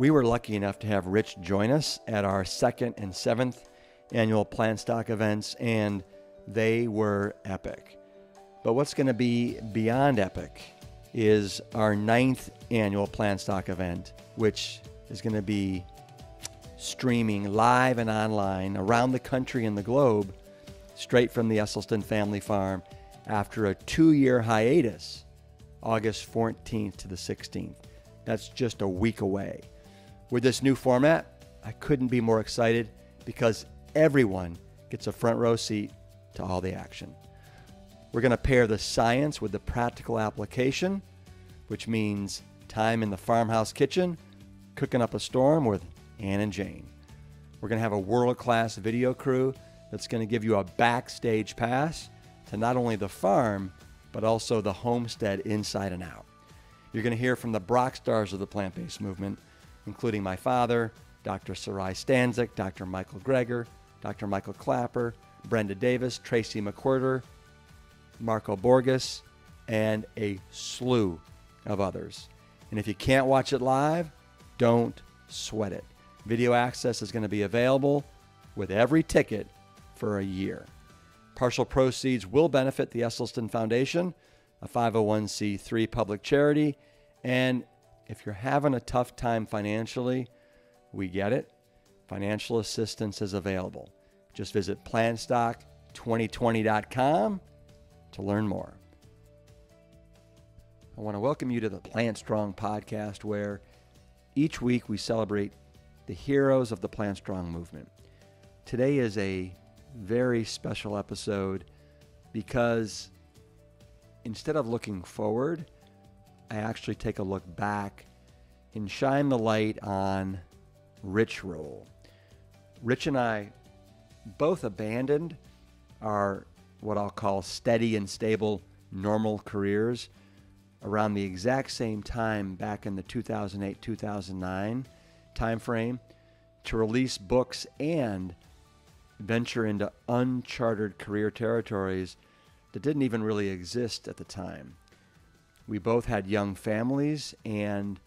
We were lucky enough to have Rich join us at our second and seventh annual PlantStock events, and they were epic. But what's going to be beyond epic is our ninth annual PlantStock event, which is going to be streaming live and online around the country and the globe, straight from the Esselstyn family farm after a two year hiatus, August 14th to the 16th. That's just a week away. With this new format, I couldn't be more excited because everyone gets a front row seat to all the action. We're going to pair the science with the practical application, which means time in the farmhouse kitchen, cooking up a storm with Ann and Jane. We're going to have a world class video crew that's going to give you a backstage pass to not only the farm, but also the homestead inside and out. You're going to hear from the Brock stars of the plant based movement, including my father, Dr. Sarai Stanzik, Dr. Michael Greger, Dr. Michael Klaper, Brenda Davis, Tracye McQuirter, Marco Borges, and a slew of others. And if you can't watch it live, don't sweat it. Video access is going to be available with every ticket for a year. Partial proceeds will benefit the Esselstyn Foundation, a 501c3 public charity. And if you're having a tough time financially, we get it. Financial assistance is available. Just visit plantstock2020.com to learn more. I want to welcome you to the Plant Strong podcast, where each week we celebrate the heroes of the Plant Strong movement. Today is a very special episode because instead of looking forward, I actually take a look back and shine the light on Rich Roll. Rich and I both abandoned our what I'll call steady and stable normal careers around the exact same time back in the 2008-2009 timeframe to release books and venture into uncharted career territories that didn't even really exist at the time. We both had young families, and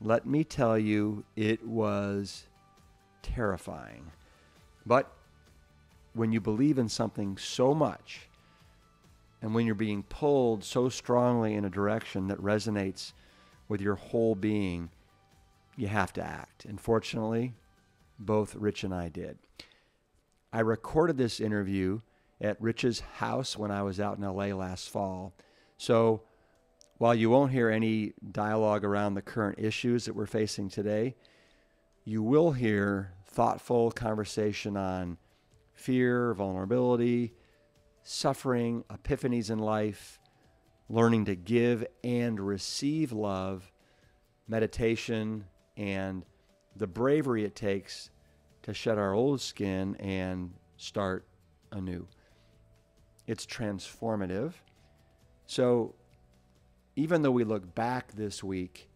let me tell you, it was terrifying. But when you believe in something so much, and when you're being pulled so strongly in a direction that resonates with your whole being, you have to act. And fortunately, both Rich and I did. I recorded this interview at Rich's house when I was out in LA last fall. So while you won't hear any dialogue around the current issues that we're facing today, you will hear thoughtful conversation on fear, vulnerability, suffering, epiphanies in life, learning to give and receive love, meditation, and the bravery it takes to shed our old skin and start anew. It's transformative. So, even though we look back this week,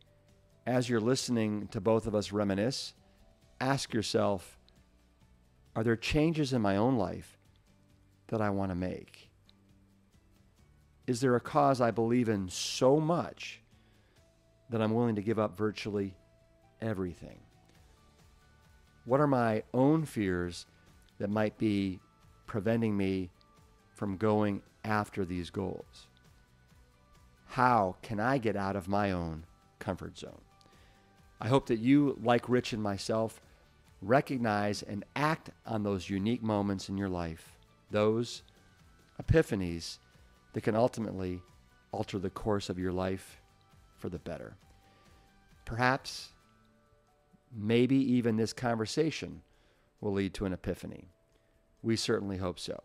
as you're listening to both of us reminisce, ask yourself are there changes in my own life that I want to make? Is there a cause I believe in so much that I'm willing to give up virtually everything? What are my own fears that might be preventing me from going after these goals? How can I get out of my own comfort zone? I hope that you, like Rich and myself, recognize and act on those unique moments in your life, those epiphanies that can ultimately alter the course of your life for the better. Perhaps Maybe even this conversation will lead to an epiphany. We certainly hope so.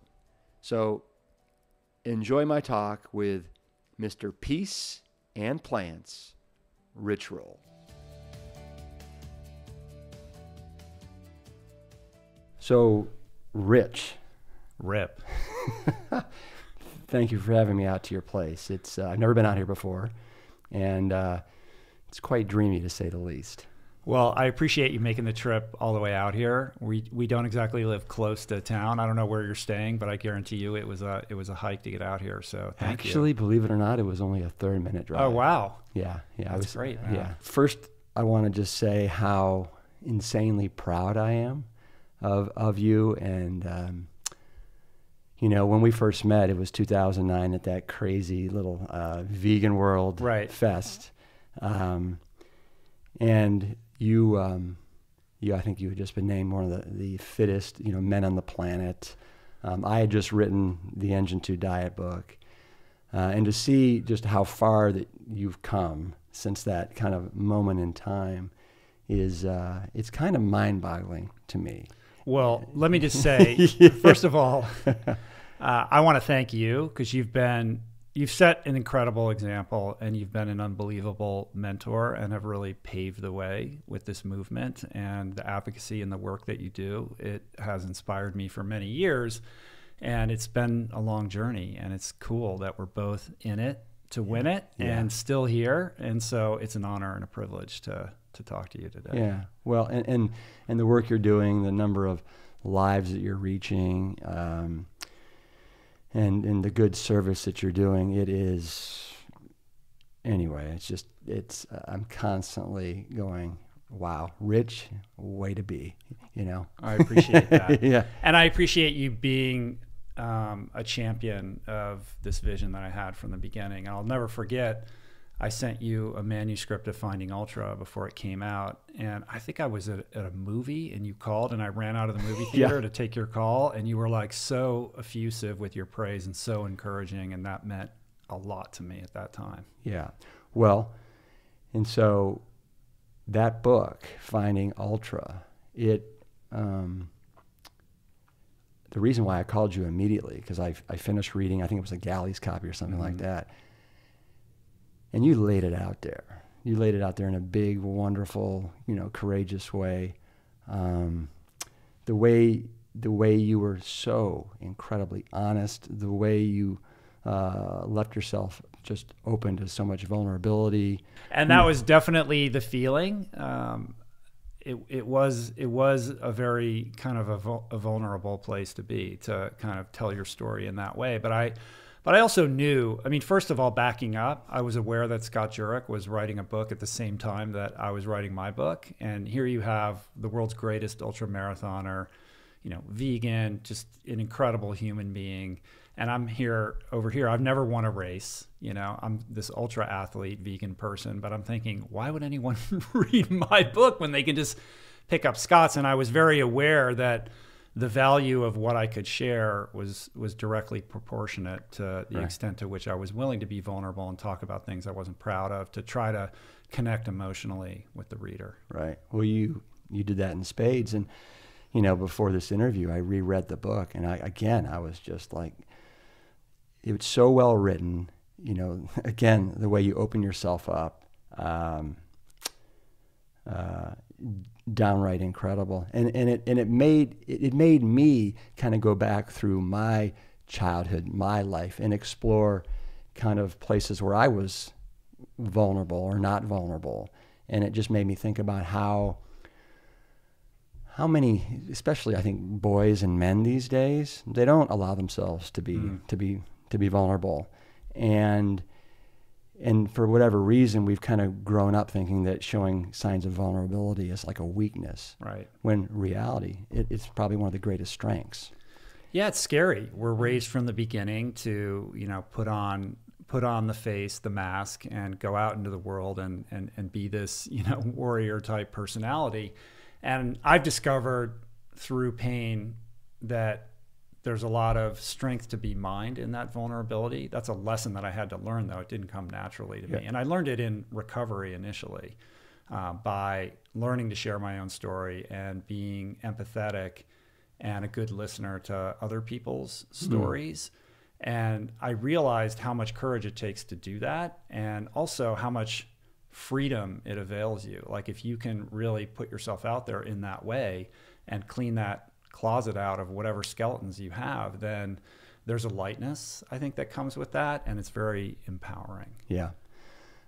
So enjoy my talk with Mr. Peace and Plants, Rich Roll. So, Rich. Rip. Thank you for having me out to your place. It's uh, I've never been out here before, and uh, it's quite dreamy to say the least. Well, I appreciate you making the trip all the way out here. We we don't exactly live close to town. I don't know where you're staying, but I guarantee you it was a it was a hike to get out here. So actually, you. believe it or not, it was only a 30 minute drive. Oh wow! Yeah, yeah, That's I was great. Yeah, first I want to just say how insanely proud I am of of you and. Um, you know, when we first met, it was 2009 at that crazy little uh, vegan world right. fest, um, and you, um, you, I think you had just been named one of the, the fittest, you know, men on the planet. Um, I had just written the Engine Two Diet book, uh, and to see just how far that you've come since that kind of moment in time is uh, it's kind of mind-boggling to me. Well, let me just say, yeah. first of all, uh, I want to thank you because you've been you've set an incredible example and you've been an unbelievable mentor and have really paved the way with this movement and the advocacy and the work that you do. It has inspired me for many years and it's been a long journey and it's cool that we're both in it to win it yeah. and still here and so it's an honor and a privilege to to talk to you today. Yeah. Well, and and, and the work you're doing, the number of lives that you're reaching, um, and and the good service that you're doing, it is. Anyway, it's just it's. Uh, I'm constantly going. Wow, Rich, way to be. You know. I appreciate that. yeah. And I appreciate you being um, a champion of this vision that I had from the beginning. And I'll never forget I sent you a manuscript of Finding Ultra before it came out, and I think I was at, at a movie, and you called, and I ran out of the movie theater yeah. to take your call, and you were like so effusive with your praise and so encouraging, and that meant a lot to me at that time. Yeah, well, and so that book, Finding Ultra, it. Um, the reason why I called you immediately because I, I finished reading, I think it was a Galleys copy or something mm-hmm. like that and you laid it out there. You laid it out there in a big, wonderful, you know, courageous way. Um, the way the way you were so incredibly honest, the way you uh, left yourself just open to so much vulnerability, and that was definitely the feeling. Um, it, it was it was a very kind of a, a vulnerable place to be to kind of tell your story in that way. But I but I also knew, I mean, first of all, backing up, I was aware that Scott Jurek was writing a book at the same time that I was writing my book. And here you have the world's greatest ultra marathoner, you know, vegan, just an incredible human being. And I'm here over here. I've never won a race. You know, I'm this ultra athlete, vegan person, but I'm thinking, why would anyone read my book when they can just pick up Scott's? And I was very aware that the value of what I could share was was directly proportionate to the right. extent to which I was willing to be vulnerable and talk about things I wasn't proud of to try to connect emotionally with the reader. Right. Well, you you did that in spades, and you know before this interview, I reread the book, and I again I was just like, it was so well written. You know, again the way you open yourself up. Um, uh, downright incredible. And, and, it, and it, made, it made me kind of go back through my childhood, my life, and explore kind of places where I was vulnerable or not vulnerable. And it just made me think about how how many especially I think boys and men these days, they don't allow themselves to be mm. to be to be vulnerable. And and for whatever reason, we've kind of grown up thinking that showing signs of vulnerability is like a weakness. Right. When reality, it, it's probably one of the greatest strengths. Yeah, it's scary. We're raised from the beginning to you know put on put on the face, the mask, and go out into the world and and and be this you know warrior type personality. And I've discovered through pain that there's a lot of strength to be mined in that vulnerability. That's a lesson that I had to learn, though. It didn't come naturally to yeah. me. And I learned it in recovery initially uh, by learning to share my own story and being empathetic and a good listener to other people's hmm. stories. Mm. And I realized how much courage it takes to do that, and also how much freedom it avails you. Like, if you can really put yourself out there in that way and clean that closet out of whatever skeletons you have, then there's a lightness I think that comes with that, and it's very empowering. Yeah.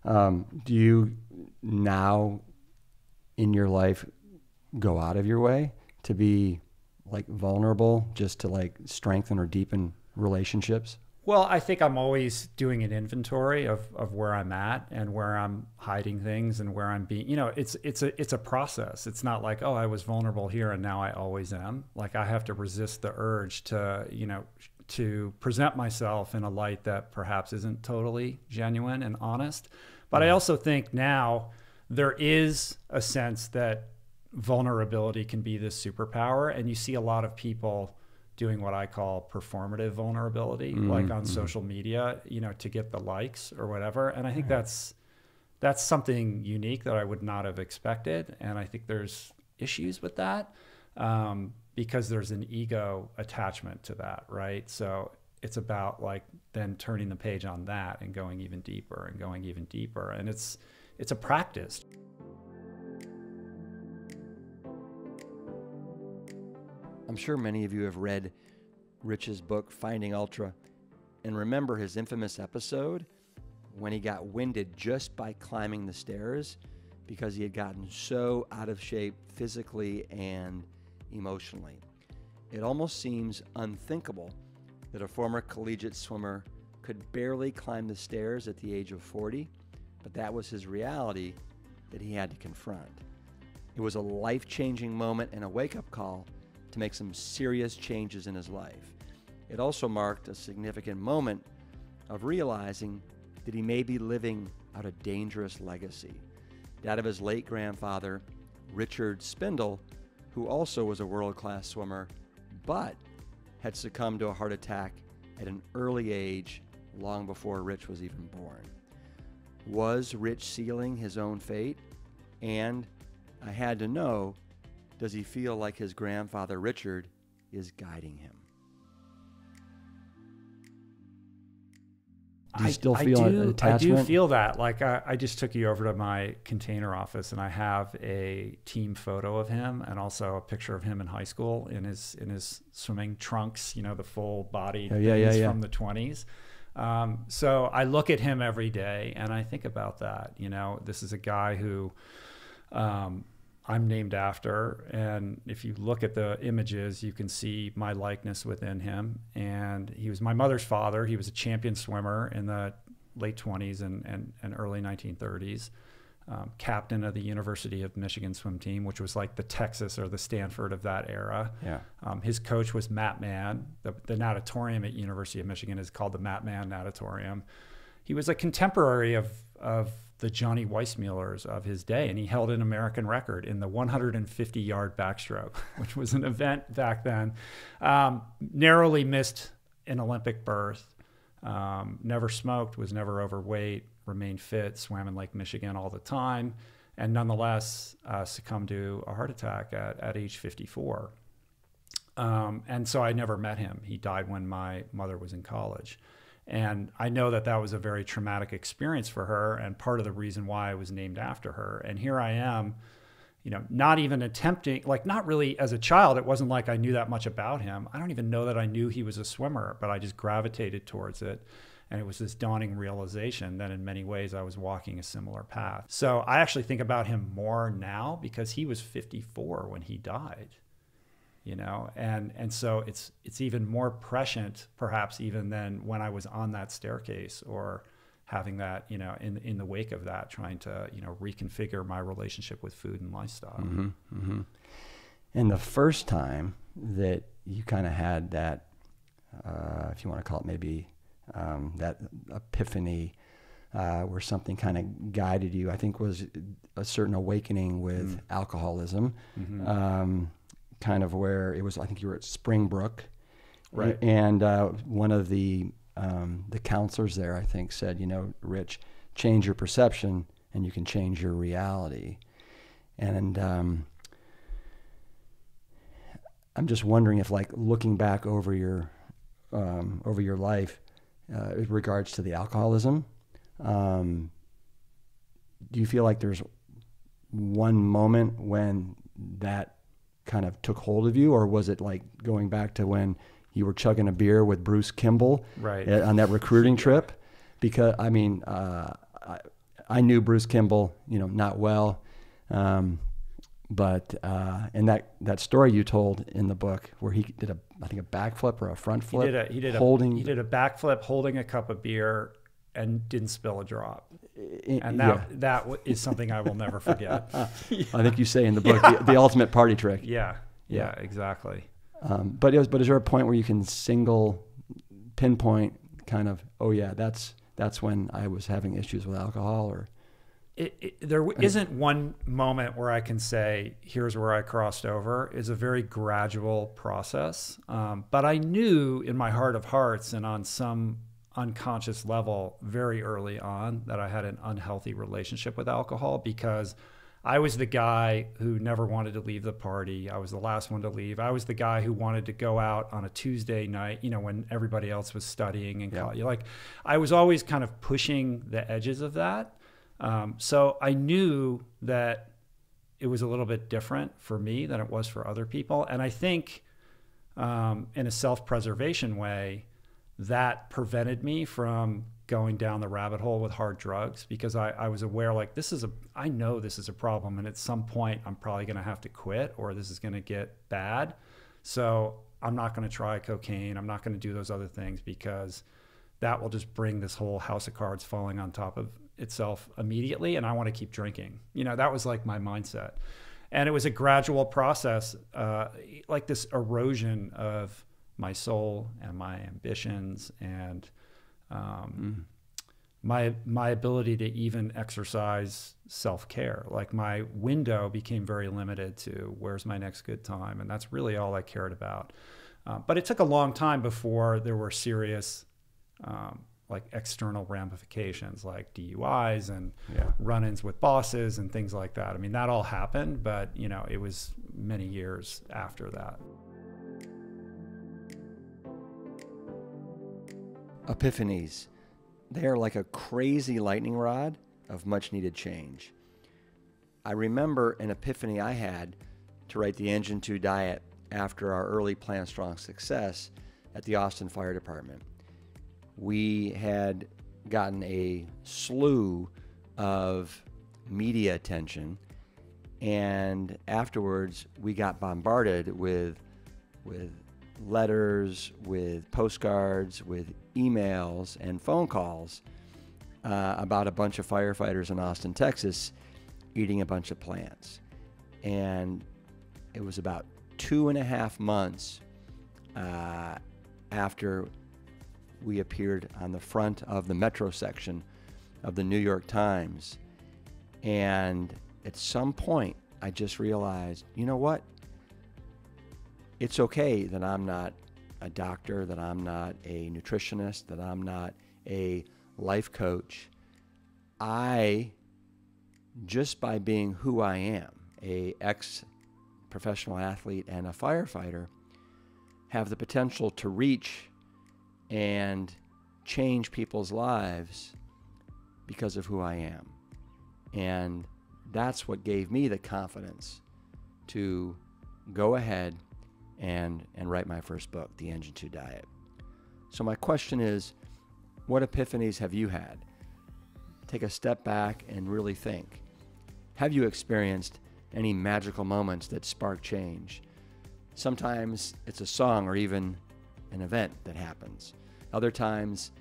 Um, do you now in your life go out of your way to be like vulnerable just to like strengthen or deepen relationships? Well, I think I'm always doing an inventory of, of where I'm at and where I'm hiding things and where I'm being. You know, it's it's a it's a process. It's not like oh I was vulnerable here and now I always am. Like I have to resist the urge to you know to present myself in a light that perhaps isn't totally genuine and honest. But I mm-hmm. also think now there is a sense that vulnerability can be this superpower, and you see a lot of people doing what I call performative vulnerability, mm-hmm. like on mm-hmm. social media, you know, to get the likes or whatever. And I think that's that's something unique that I would not have expected. And I think there's issues with that um, because there's an ego attachment to that, right? So it's about like then turning the page on that and going even deeper and going even deeper. And it's it's a practice. I'm sure many of you have read Rich's book, Finding Ultra, and remember his infamous episode when he got winded just by climbing the stairs because he had gotten so out of shape physically and emotionally. It almost seems unthinkable that a former collegiate swimmer could barely climb the stairs at the age of 40, but that was his reality that he had to confront. It was a life changing moment and a wake up call to make some serious changes in his life. It also marked a significant moment of realizing that he may be living out a dangerous legacy, that of his late grandfather, Richard Spindle, who also was a world class swimmer, but had succumbed to a heart attack at an early age, long before Rich was even born. Was Rich sealing his own fate? And I had to know does he feel like his grandfather Richard is guiding him? Do you still feel I do, an attachment? I do feel that. Like I, I, just took you over to my container office, and I have a team photo of him, and also a picture of him in high school in his in his swimming trunks. You know, the full body oh, yeah, yeah, yeah. from the twenties. Um, so I look at him every day, and I think about that. You know, this is a guy who. Um, I'm named after. And if you look at the images, you can see my likeness within him. And he was my mother's father. He was a champion swimmer in the late 20s and, and, and early 1930s. Um, captain of the University of Michigan swim team, which was like the Texas or the Stanford of that era. Yeah. Um, his coach was Matt Mann. The, the natatorium at University of Michigan is called the Matt Mann Natatorium. He was a contemporary of of the Johnny Weissmullers of his day, and he held an American record in the 150 yard backstroke, which was an event back then. Um, narrowly missed an Olympic berth, um, never smoked, was never overweight, remained fit, swam in Lake Michigan all the time, and nonetheless uh, succumbed to a heart attack at, at age 54. Um, and so I never met him. He died when my mother was in college. And I know that that was a very traumatic experience for her and part of the reason why I was named after her. And here I am, you know, not even attempting, like, not really as a child, it wasn't like I knew that much about him. I don't even know that I knew he was a swimmer, but I just gravitated towards it. And it was this dawning realization that in many ways I was walking a similar path. So I actually think about him more now because he was 54 when he died you know and and so it's it's even more prescient perhaps even than when i was on that staircase or having that you know in in the wake of that trying to you know reconfigure my relationship with food and lifestyle mm-hmm, mm-hmm. and the first time that you kind of had that uh, if you want to call it maybe um, that epiphany uh, where something kind of guided you i think was a certain awakening with mm. alcoholism mm-hmm. um, kind of where it was. I think you were at Springbrook, right? And uh, one of the um, the counselors there, I think, said, you know, Rich, change your perception, and you can change your reality. And um, I'm just wondering if, like, looking back over your um, over your life, uh, in regards to the alcoholism, um, do you feel like there's one moment when that kind of took hold of you, or was it like going back to when you were chugging a beer with Bruce Kimball right. on that recruiting trip? Because I mean, uh, I, I, knew Bruce Kimball, you know, not well, um, but uh, and that that story you told in the book where he did a I think a backflip or a front flip. He did a he did holding a he did a backflip holding a cup of beer and didn't spill a drop. And yeah. that that w- is something I will never forget. I think you say in the book the, the ultimate party trick. Yeah. Yeah, exactly. Um, but it was, but is there a point where you can single pinpoint kind of oh yeah that's that's when I was having issues with alcohol or it, it, there isn't one moment where I can say, here's where I crossed over. It's a very gradual process. Um, but I knew in my heart of hearts and on some unconscious level very early on that I had an unhealthy relationship with alcohol because I was the guy who never wanted to leave the party. I was the last one to leave. I was the guy who wanted to go out on a Tuesday night, you know, when everybody else was studying and Yeah. Like I was always kind of pushing the edges of that. Um, so I knew that it was a little bit different for me than it was for other people. And I think um, in a self preservation way, that prevented me from going down the rabbit hole with hard drugs because I, I was aware like this is a I know this is a problem and at some point I'm probably going to have to quit or this is going to get bad. So I'm not going to try cocaine. I'm not going to do those other things because that will just bring this whole house of cards falling on top of itself immediately and I want to keep drinking. You know, that was like my mindset. And it was a gradual process, uh, like this erosion of my soul and my ambitions and um, my my ability to even exercise self care. Like my window became very limited to where's my next good time, and that's really all I cared about. Uh, but it took a long time before there were serious, um, like external ramifications, like DUIs and Yeah. run-ins with bosses and things like that. I mean, that all happened, but you know, it was many years after that. Epiphanies. They are like a crazy lightning rod of much needed change. I remember an epiphany I had to write the Engine 2 diet after our early Plant Strong success at the Austin Fire Department. We had gotten a slew of media attention, and afterwards we got bombarded with with letters, with postcards, with emails and phone calls uh, about a bunch of firefighters in Austin, Texas, eating a bunch of plants. And it was about two and a half months uh, after we appeared on the front of the metro section of the New York Times. And at some point, I just realized, you know what? It's okay that I'm not a doctor, that I'm not a nutritionist, that I'm not a life coach. I, just by being who I am, a ex professional athlete and a firefighter, have the potential to reach and change people's lives because of who I am. And that's what gave me the confidence to go ahead and, and write my first book, The Engine 2 Diet. So, my question is what epiphanies have you had? Take a step back and really think. Have you experienced any magical moments that spark change? Sometimes it's a song or even an event that happens. Other times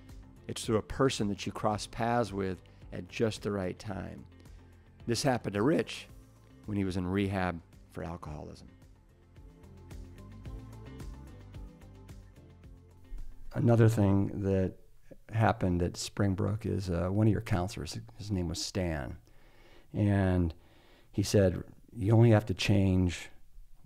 it's through a person that you cross paths with at just the right time. This happened to Rich when he was in rehab for alcoholism. Another thing that happened at Springbrook is uh, one of your counselors, his name was Stan, and he said, You only have to change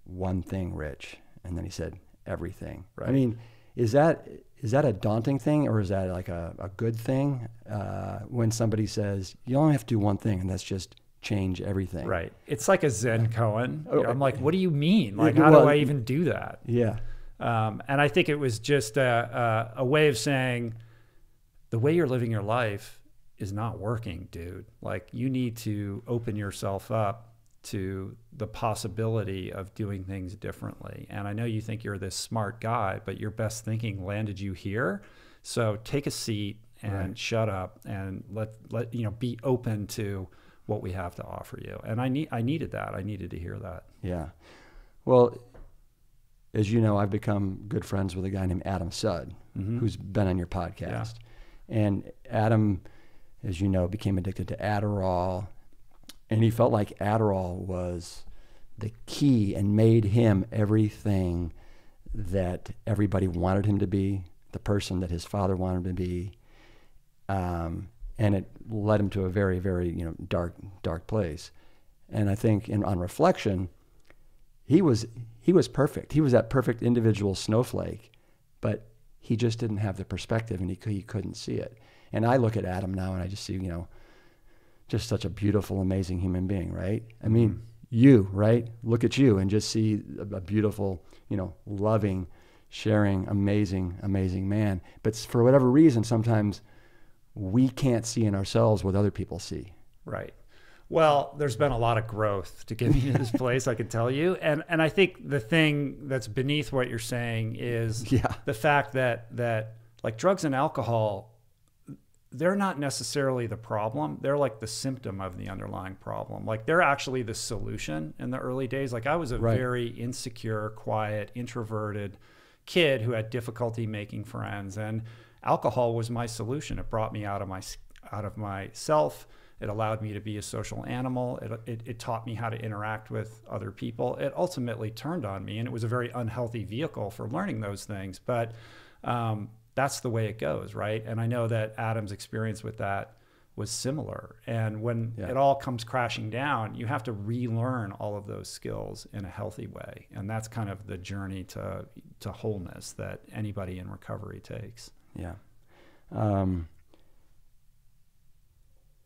one thing, Rich. And then he said, Everything. I mean, is that is that a daunting thing or is that like a, a good thing uh, when somebody says you only have to do one thing and that's just change everything Right. It's like a Zen koan. Oh, I'm like, what do you mean? Like, how well, do I even do that? yeah Um, and I think it was just a, a, a way of saying the way you're living your life is not working, dude. Like, you need to open yourself up to the possibility of doing things differently. And I know you think you're this smart guy, but your best thinking landed you here. So take a seat and Right. shut up and let let you know be open to what we have to offer you. And I need I needed that. I needed to hear that. Yeah. Well, as you know, I've become good friends with a guy named Adam Sud, Mm-hmm. who's been on your podcast. And Adam, as you know, became addicted to Adderall. And he felt like Adderall was the key and made him everything that everybody wanted him to be, the person that his father wanted him to be. Um, and it led him to a very, very, you know, dark, dark place. And I think in, on reflection, he was he was perfect. He was that perfect individual snowflake, but he just didn't have the perspective, and he he couldn't see it. And I look at Adam now, and I just see you know, just such a beautiful, amazing human being, right? I mean, mm-hmm. you, right? Look at you, and just see a, a beautiful, you know, loving, sharing, amazing, amazing man. But for whatever reason, sometimes we can't see in ourselves what other people see. Right. Well, there's been a lot of growth to get me to this place, I can tell you. And and I think the thing that's beneath what you're saying is Yeah. the fact that that like drugs and alcohol they're not necessarily the problem. They're like the symptom of the underlying problem. Like they're actually the solution in the early days. Like I was a Right. very insecure, quiet, introverted kid who had difficulty making friends and alcohol was my solution. It brought me out of my out of myself. It allowed me to be a social animal. It, it, it taught me how to interact with other people. It ultimately turned on me, and it was a very unhealthy vehicle for learning those things. But um, that's the way it goes, right? And I know that Adam's experience with that was similar. And when Yeah. it all comes crashing down, you have to relearn all of those skills in a healthy way. And that's kind of the journey to to wholeness that anybody in recovery takes. Yeah. Um,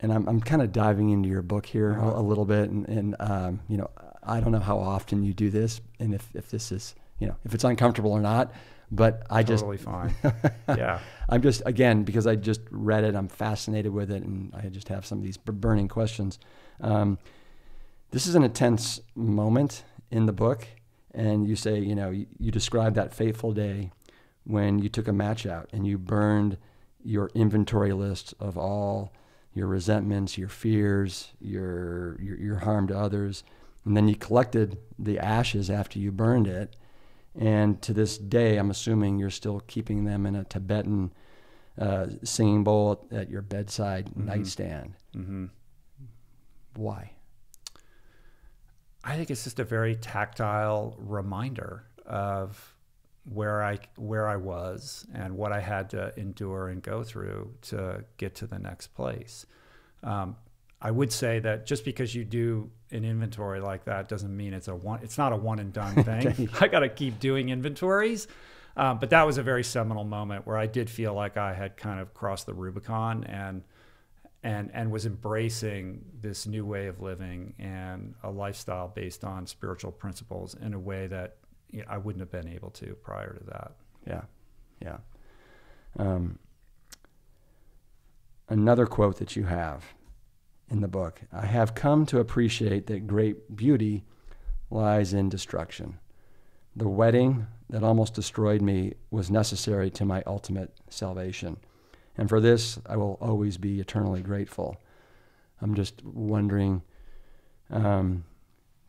and I'm, I'm kind of diving into your book here a, Uh-huh. a little bit. And, and um, you know, I don't know how often you do this and if, if this is, you know, if it's uncomfortable or not, but I just, totally fine. yeah. I'm just, again, because I just read it, I'm fascinated with it. And I just have some of these burning questions. Um, this is an intense moment in the book. And you say, you know, you, you describe that fateful day when you took a match out and you burned your inventory list of all your resentments, your fears, your, your, your harm to others. And then you collected the ashes after you burned it. And to this day, I'm assuming you're still keeping them in a Tibetan uh, singing bowl at your bedside nightstand. hmm Why? I think it's just a very tactile reminder of where I where I was and what I had to endure and go through to get to the next place. Um, I would say that just because you do an inventory like that doesn't mean it's a one. It's not a one and done thing. I got to keep doing inventories. Um, but that was a very seminal moment where I did feel like I had kind of crossed the Rubicon and and and was embracing this new way of living and a lifestyle based on spiritual principles in a way that I wouldn't have been able to prior to that. Yeah, yeah. Um, another quote that you have in the book I have come to appreciate that great beauty lies in destruction. The wedding that almost destroyed me was necessary to my ultimate salvation. And for this, I will always be eternally grateful. I'm just wondering um,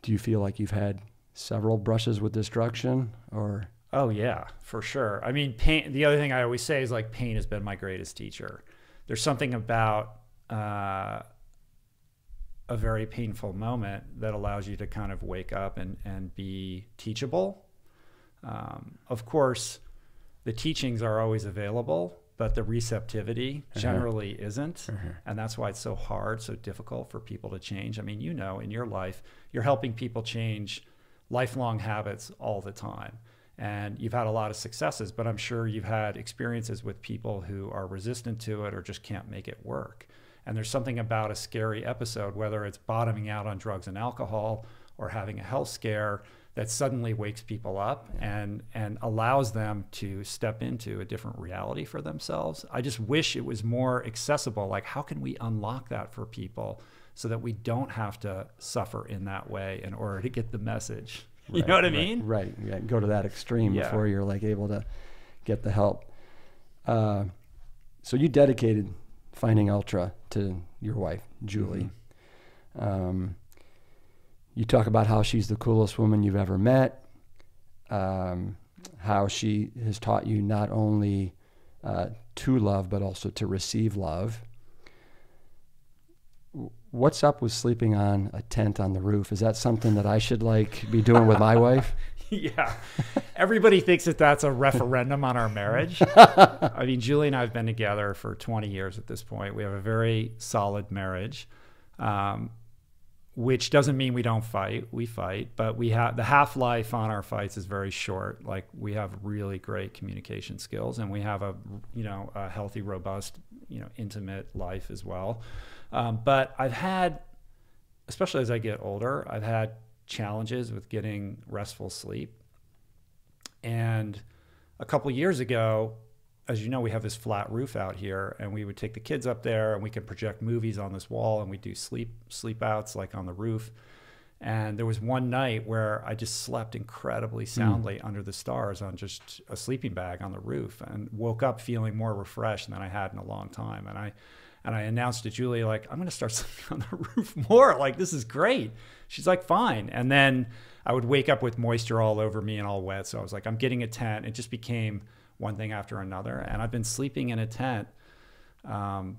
do you feel like you've had several brushes with destruction or Oh yeah, for sure. I mean, pain. The other thing I always say is like pain has been my greatest teacher. There's something about uh, a very painful moment that allows you to kind of wake up and and be teachable. Um, of course, the teachings are always available, but the receptivity generally isn't, and that's why it's so hard, so difficult for people to change. I mean, you know, in your life, you're helping people change lifelong habits all the time and you've had a lot of successes, but I'm sure you've had experiences with people who are resistant to it or just can't make it work. And there's something about a scary episode, whether it's bottoming out on drugs and alcohol or having a health scare, that suddenly wakes people up and and allows them to step into a different reality for themselves. I just wish it was more accessible. Like, how can we unlock that for people so that we don't have to suffer in that way in order to get the message? You know what I right, mean? Right. Yeah. Go to that extreme Yeah. before you're like able to get the help. Uh, so you dedicated finding ultra to your wife, Julie. Um, you talk about how she's the coolest woman you've ever met, um, how she has taught you not only uh, to love, but also to receive love. What's up with sleeping on a tent on the roof? Is that something that I should like be doing with my wife? yeah. Everybody thinks that that's a referendum on our marriage. I mean, Julie and I have been together for 20 years at this point. We have a very solid marriage, um, which doesn't mean we don't fight. We fight, but we have the half life on our fights is very short. Like we have really great communication skills, and we have a you know a healthy, robust, you know, intimate life as well. Um, but I've had, especially as I get older, I've had challenges with getting restful sleep. And a couple years ago, as you know, we have this flat roof out here, and we would take the kids up there, and we could project movies on this wall, and we do sleep sleep outs like on the roof. And there was one night where I just slept incredibly soundly mm. under the stars on just a sleeping bag on the roof, and woke up feeling more refreshed than I had in a long time. And I and I announced to Julie like I'm going to start sleeping on the roof more. Like this is great. She's like fine. And then I would wake up with moisture all over me and all wet. So I was like I'm getting a tent. It just became one thing after another. And I've been sleeping in a tent um,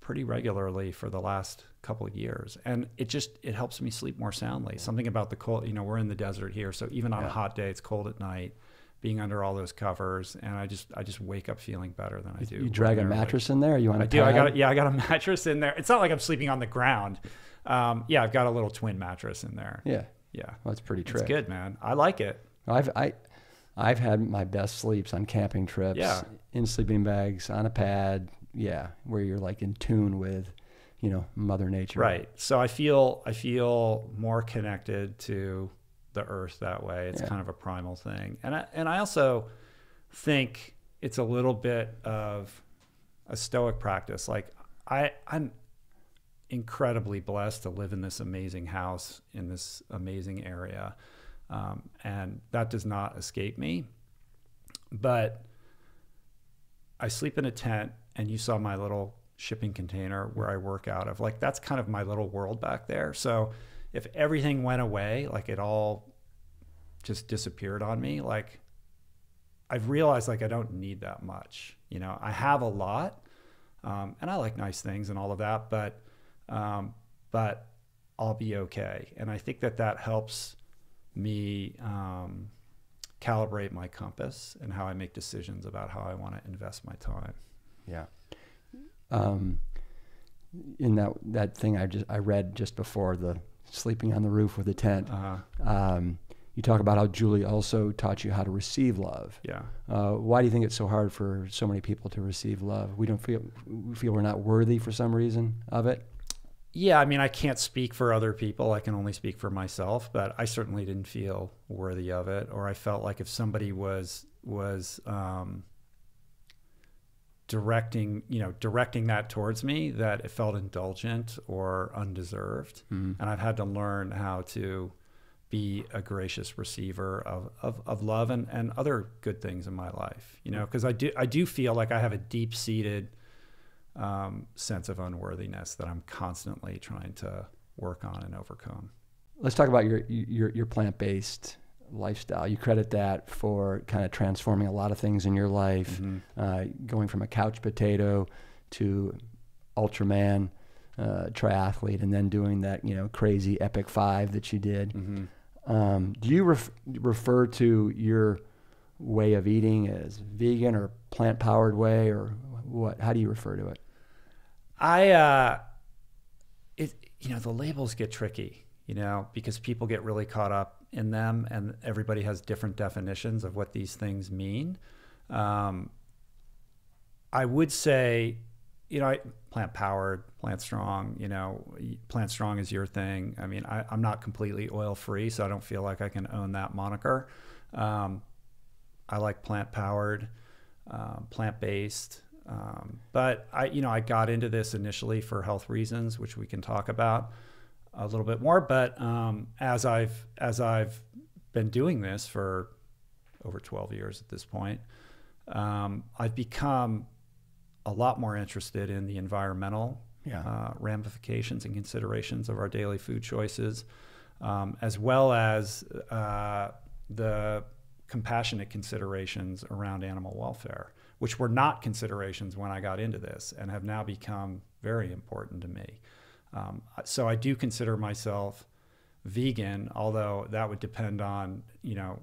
pretty regularly for the last couple of years. And it just it helps me sleep more soundly. Something about the cold. You know we're in the desert here, so even on yeah. a hot day, it's cold at night being under all those covers, and I just I just wake up feeling better than I do. You drag a mattress in there? You want? I do. I got yeah, I got a mattress in there. It's not like I'm sleeping on the ground. Um, yeah, I've got a little twin mattress in there. Yeah, yeah, well, that's pretty trick. It's good, man. I like it. I've I, I've had my best sleeps on camping trips. Yeah. in sleeping bags on a pad. Yeah, where you're like in tune with, you know, Mother Nature. Right. So I feel I feel more connected to the earth that way. It's yeah. kind of a primal thing. And I, and I also think it's a little bit of a stoic practice. Like I I'm incredibly blessed to live in this amazing house in this amazing area. Um, and that does not escape me. But I sleep in a tent and you saw my little shipping container where I work out of. Like that's kind of my little world back there. So if everything went away, like it all just disappeared on me, like I've realized like I don't need that much. You know, I have a lot, um, and I like nice things and all of that, but um, but I'll be okay. And I think that that helps me um, calibrate my compass and how I make decisions about how I want to invest my time. Yeah. Um, in that that thing I just I read just before the sleeping on the roof with a tent. Uh-huh. Um, you talk about how Julie also taught you how to receive love. Yeah. Uh, why do you think it's so hard for so many people to receive love? We don't feel we feel we're not worthy for some reason of it. Yeah, I mean, I can't speak for other people. I can only speak for myself. But I certainly didn't feel worthy of it, or I felt like if somebody was was um, directing you know directing that towards me that it felt indulgent or undeserved mm-hmm. and i've had to learn how to be a gracious receiver of, of, of love and, and other good things in my life you know because i do i do feel like i have a deep seated um, sense of unworthiness that i'm constantly trying to work on and overcome let's talk about your your, your plant-based lifestyle. You credit that for kind of transforming a lot of things in your life, mm-hmm. uh, going from a couch potato to Ultraman uh, triathlete, and then doing that you know crazy epic five that you did. Mm-hmm. Um, do you ref- refer to your way of eating as vegan or plant powered way, or what? How do you refer to it? I, uh, it you know the labels get tricky, you know, because people get really caught up in them, and everybody has different definitions of what these things mean. Um, I would say, you know, I, plant powered, plant strong. You know, plant strong is your thing. I mean, I, am not completely oil free, so I don't feel like I can own that moniker. Um, I like plant powered, uh, plant based. Um, but I, you know, I got into this initially for health reasons, which we can talk about a little bit more. But um, as I've as I've been doing this for over 12 years at this point, um, I've become a lot more interested in the environmental yeah. uh, ramifications and considerations of our daily food choices, um, as well as uh, the compassionate considerations around animal welfare, which were not considerations when I got into this and have now become very important to me. Um, so I do consider myself vegan, although that would depend on, you know,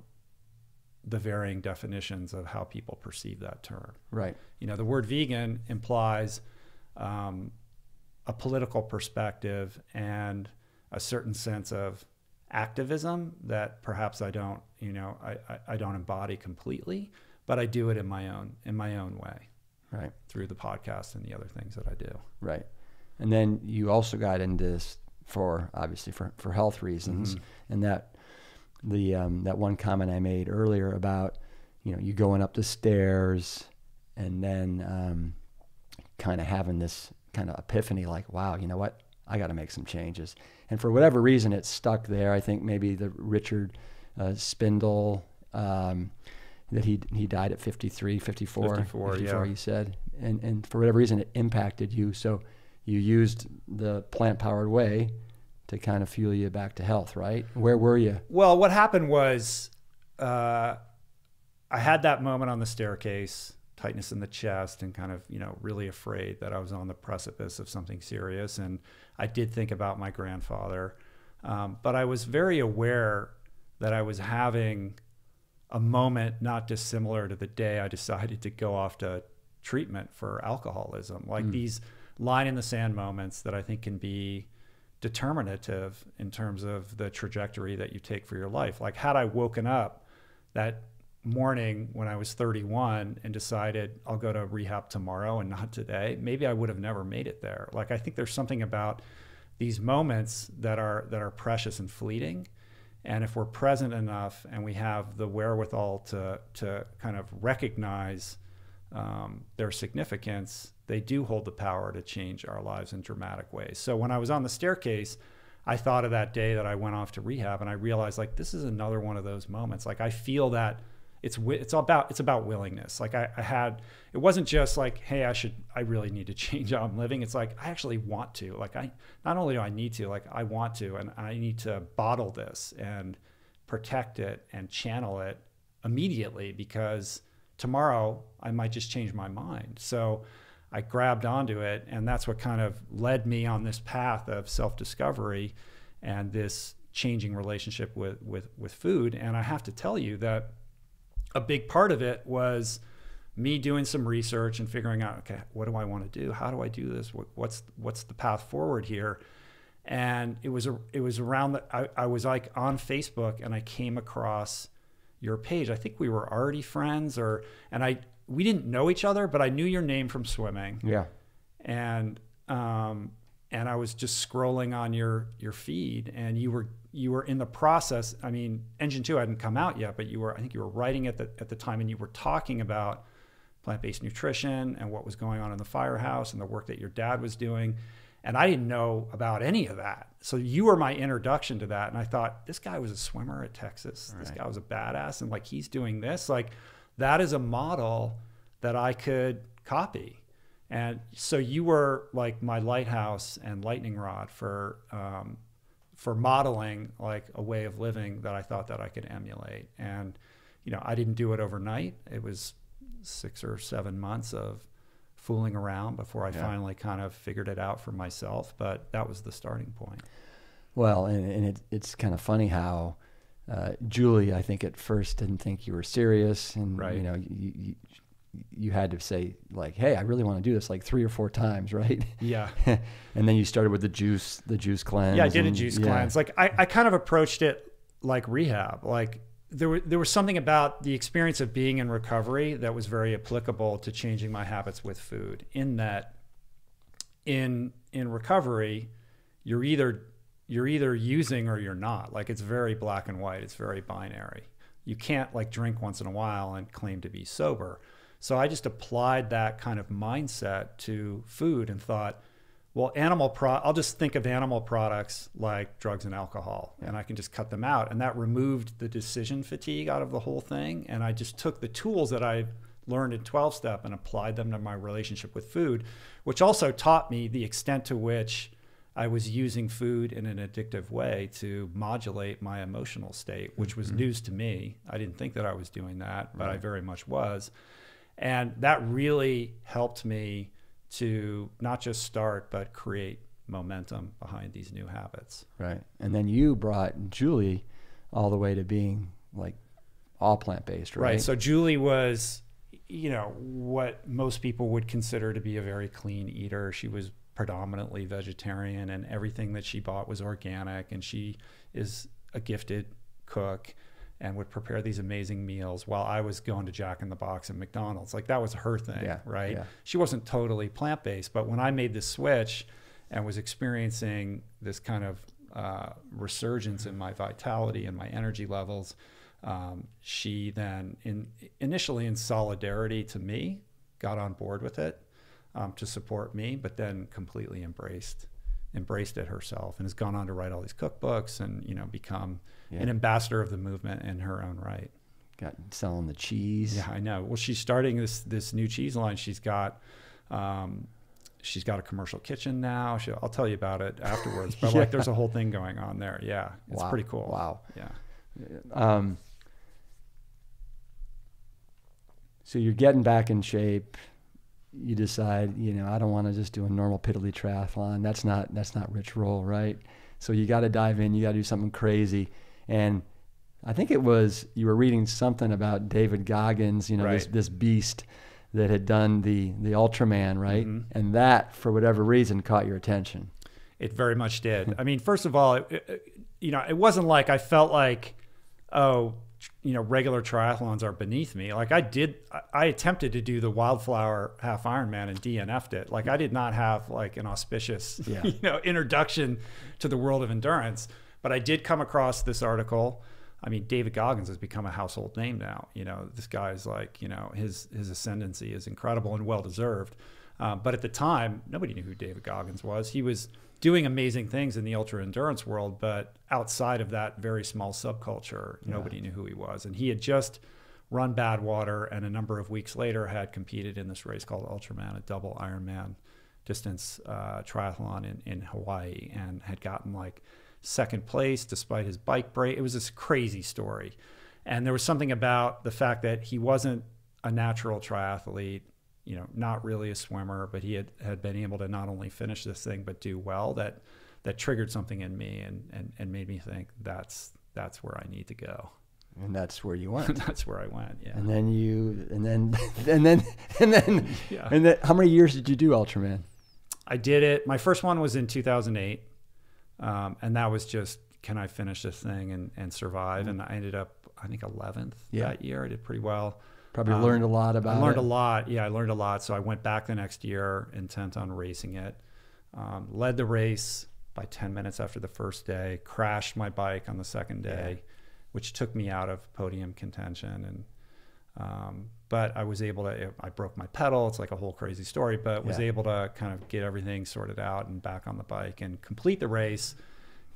the varying definitions of how people perceive that term. Right. You know, the word vegan implies um, a political perspective and a certain sense of activism that perhaps I don't, you know, I, I, I don't embody completely, but I do it in my own in my own way. Right. Through the podcast and the other things that I do. Right. And then you also got into this for obviously for, for health reasons. Mm-hmm. And that the um, that one comment I made earlier about, you know, you going up the stairs and then um, kind of having this kind of epiphany like, wow, you know what? I got to make some changes. And for whatever reason, it stuck there. I think maybe the Richard uh, Spindle, um, that he he died at 53, 54, 54, 54 yeah. you said. And, and for whatever reason, it impacted you. So you used the plant powered way to kind of fuel you back to health, right? Where were you? Well, what happened was uh, I had that moment on the staircase, tightness in the chest, and kind of, you know, really afraid that I was on the precipice of something serious. And I did think about my grandfather. Um, but I was very aware that I was having a moment not dissimilar to the day I decided to go off to treatment for alcoholism. Like these line in the sand moments that I think can be determinative in terms of the trajectory that you take for your life. Like, had I woken up that morning when I was 31 and decided I'll go to rehab tomorrow and not today, maybe I would have never made it there. Like, I think there's something about these moments that are that are precious and fleeting. And if we're present enough and we have the wherewithal to to kind of recognize um, their significance, they do hold the power to change our lives in dramatic ways. So when I was on the staircase, I thought of that day that I went off to rehab, and I realized like this is another one of those moments. Like I feel that it's it's about it's about willingness. Like I, I had it wasn't just like hey I should I really need to change how I'm living. It's like I actually want to. Like I not only do I need to like I want to, and I need to bottle this and protect it and channel it immediately because tomorrow I might just change my mind. So I grabbed onto it, and that's what kind of led me on this path of self discovery and this changing relationship with, with, with food. And I have to tell you that a big part of it was me doing some research and figuring out, okay, what do I want to do? How do I do this? What, what's what's the path forward here? And it was a, it was around that I, I was like on Facebook and I came across your page. I think we were already friends or and I we didn't know each other, but I knew your name from swimming. Yeah. And um and I was just scrolling on your your feed and you were you were in the process. I mean, Engine 2 hadn't come out yet, but you were I think you were writing at the at the time and you were talking about plant-based nutrition and what was going on in the firehouse and the work that your dad was doing. And I didn't know about any of that. So you were my introduction to that. And I thought, this guy was a swimmer at Texas. This guy was a badass. And like, he's doing this. Like, that is a model that I could copy. And so you were like my lighthouse and lightning rod for, um, for modeling like a way of living that I thought that I could emulate. And, you know, I didn't do it overnight. It was six or seven months of fooling around before I Yeah. finally kind of figured it out for myself. But that was the starting point. Well, and, and it, it's kind of funny how uh, Julie, I think at first didn't think you were serious, and Right. you know, you, you you had to say like, "Hey, I really want to do this," like three or four times, right? Yeah. and then you started with the juice, the juice cleanse. Yeah, I did a juice yeah. cleanse. Like I, I kind of approached it like rehab. Like there were there was something about the experience of being in recovery that was very applicable to changing my habits with food. In that in in recovery, you're either you're either using or you're not. Like it's very black and white. It's very binary. You can't like drink once in a while and claim to be sober. So I just applied that kind of mindset to food and thought, well, animal pro I'll just think of animal products like drugs and alcohol and I can just cut them out. And that removed the decision fatigue out of the whole thing. And I just took the tools that I learned in 12 step and applied them to my relationship with food, which also taught me the extent to which I was using food in an addictive way to modulate my emotional state, which was mm-hmm. news to me. I didn't think that I was doing that, but right. I very much was. And that really helped me to not just start, but create momentum behind these new habits. Right. And then you brought Julie all the way to being like all plant based, right? Right. So Julie was, you know, what most people would consider to be a very clean eater. She was predominantly vegetarian and everything that she bought was organic and she is a gifted cook and would prepare these amazing meals while I was going to Jack in the Box and McDonald's. Like that was her thing, yeah, right? Yeah. She wasn't totally plant based, but when I made this switch and was experiencing this kind of uh, resurgence in my vitality and my energy levels, um, she then, in initially in solidarity to me, got on board with it um, to support me, but then completely embraced embraced it herself and has gone on to write all these cookbooks and you know become yeah. an ambassador of the movement in her own right. Got selling the cheese. Yeah, I know. Well, she's starting this this new cheese line. She's got. Um, she's got a commercial kitchen now. She, I'll tell you about it afterwards. But yeah. like, there's a whole thing going on there. Yeah, it's wow. pretty cool. Wow. Yeah. Um, so you're getting back in shape you decide, you know, I don't want to just do a normal piddly triathlon. That's not that's not rich roll, right? So you got to dive in. You got to do something crazy. And I think it was you were reading something about David Goggins, you know, right. this this beast that had done the the Ultraman, right? Mm-hmm. And that, for whatever reason, caught your attention. It very much did. I mean, first of all, it, it, you know, it wasn't like I felt like, oh, you know regular triathlons are beneath me like i did i attempted to do the wildflower half ironman and dnf'd it like i did not have like an auspicious yeah. you know introduction to the world of endurance but i did come across this article i mean david goggins has become a household name now you know this guy's like you know his his ascendancy is incredible and well deserved uh, but at the time nobody knew who david goggins was he was doing amazing things in the ultra endurance world, but outside of that very small subculture, yeah. nobody knew who he was. And he had just run Badwater, and a number of weeks later had competed in this race called Ultraman, a double Ironman distance uh, triathlon in, in Hawaii, and had gotten like second place despite his bike break. It was this crazy story. And there was something about the fact that he wasn't a natural triathlete you know, not really a swimmer, but he had, had been able to not only finish this thing but do well that that triggered something in me and, and, and made me think that's that's where I need to go. And that's where you went. that's where I went. Yeah. And then you and then and then and then yeah. and then how many years did you do Ultraman? I did it. My first one was in 2008, um, and that was just can I finish this thing and and survive? Mm-hmm. And I ended up I think 11th yeah. that year. I did pretty well. Probably um, learned a lot about I learned it. a lot. Yeah, I learned a lot. So I went back the next year intent on racing it. Um, led the race by 10 minutes after the first day, crashed my bike on the second day, yeah. which took me out of podium contention. And, um, but I was able to, I broke my pedal. It's like a whole crazy story, but was yeah. able to kind of get everything sorted out and back on the bike and complete the race.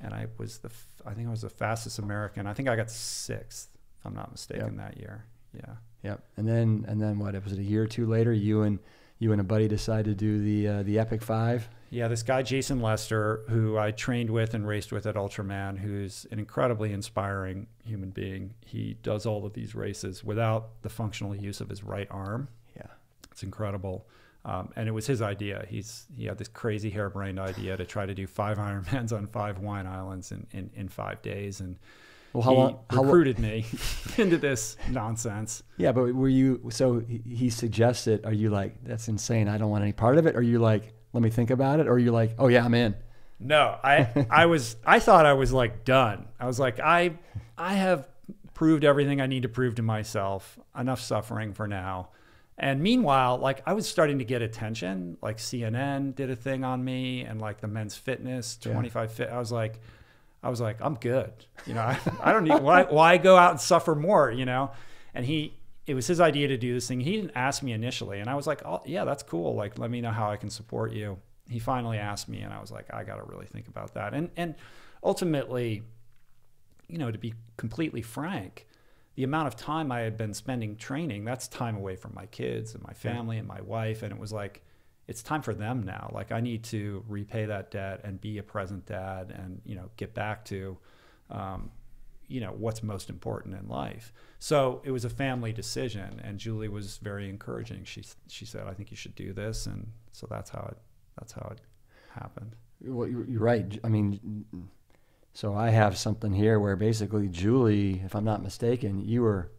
And I was the, I think I was the fastest American. I think I got sixth, if I'm not mistaken, that year. Yeah. Yep. And then and then what? It was it a year or two later? You and you and a buddy decided to do the uh, the Epic Five. Yeah, this guy Jason Lester, who I trained with and raced with at Ultraman, who's an incredibly inspiring human being. He does all of these races without the functional use of his right arm. Yeah, it's incredible. Um, and it was his idea. He's he had this crazy harebrained idea to try to do five Ironmans on five Hawaiian islands in, in, in five days, and well, how he long, how recruited me into this nonsense. Yeah, but were you so he suggested? Are you like that's insane? I don't want any part of it. Or are you like let me think about it? Or are you like oh yeah I'm in? No, I I was I thought I was like done. I was like I I have proved everything I need to prove to myself. Enough suffering for now. And meanwhile, like I was starting to get attention. Like CNN did a thing on me, and like the Men's Fitness 25 yeah. Fit. I was like I was like, I'm good. You know, I, I don't need why why go out and suffer more, you know? And he it was his idea to do this thing. He didn't ask me initially, and I was like, "Oh, yeah, that's cool. Like, let me know how I can support you." He finally asked me, and I was like, "I got to really think about that." And and ultimately, you know, to be completely frank, the amount of time I had been spending training, that's time away from my kids and my family and my wife. And it was like, it's time for them now. Like I need to repay that debt and be a present dad and, you know, get back to, um, you know, what's most important in life. So it was a family decision and Julie was very encouraging. She, she said, I think you should do this. And so that's how it, that's how it happened. Well, you're right. I mean, so I have something here where basically Julie, if I'm not mistaken, you were,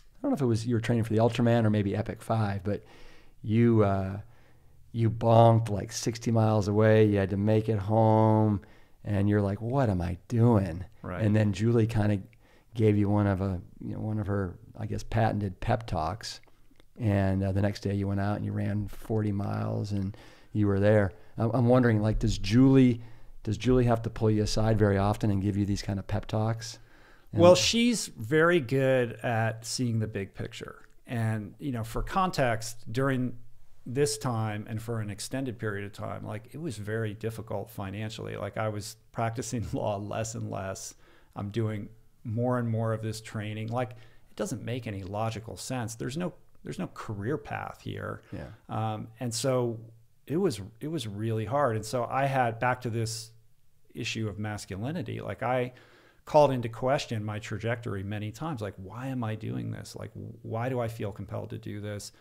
I don't know if it was you were training for the Ultraman or maybe Epic Five, but you uh, you bonked like 60 miles away. You had to make it home, and you're like, "What am I doing?" Right. And then Julie kind of gave you one of a you know one of her I guess patented pep talks, and uh, the next day you went out and you ran 40 miles and you were there. I'm, I'm wondering, like, does Julie does Julie have to pull you aside very often and give you these kind of pep talks? And- Well, she's very good at seeing the big picture. And, you know, for context, during this time and for an extended period of time, like it was very difficult financially. Like I was practicing law less and less. I'm doing more and more of this training. Like it doesn't make any logical sense. There's no there's no career path here. Yeah. Um, and so it was it was really hard. And so I had back to this issue of masculinity. Like I called into question my trajectory many times. Like why am I doing this? Like why do I feel compelled to do this?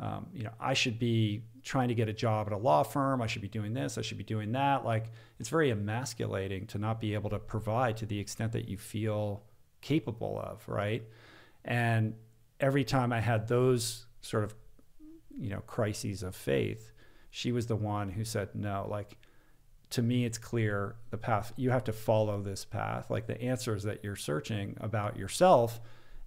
Um, you know, I should be trying to get a job at a law firm. I should be doing this. I should be doing that. Like it's very emasculating to not be able to provide to the extent that you feel capable of, right? And every time I had those sort of, you know, crises of faith, she was the one who said, no, like, to me, it's clear the path, you have to follow this path. Like, the answers that you're searching about yourself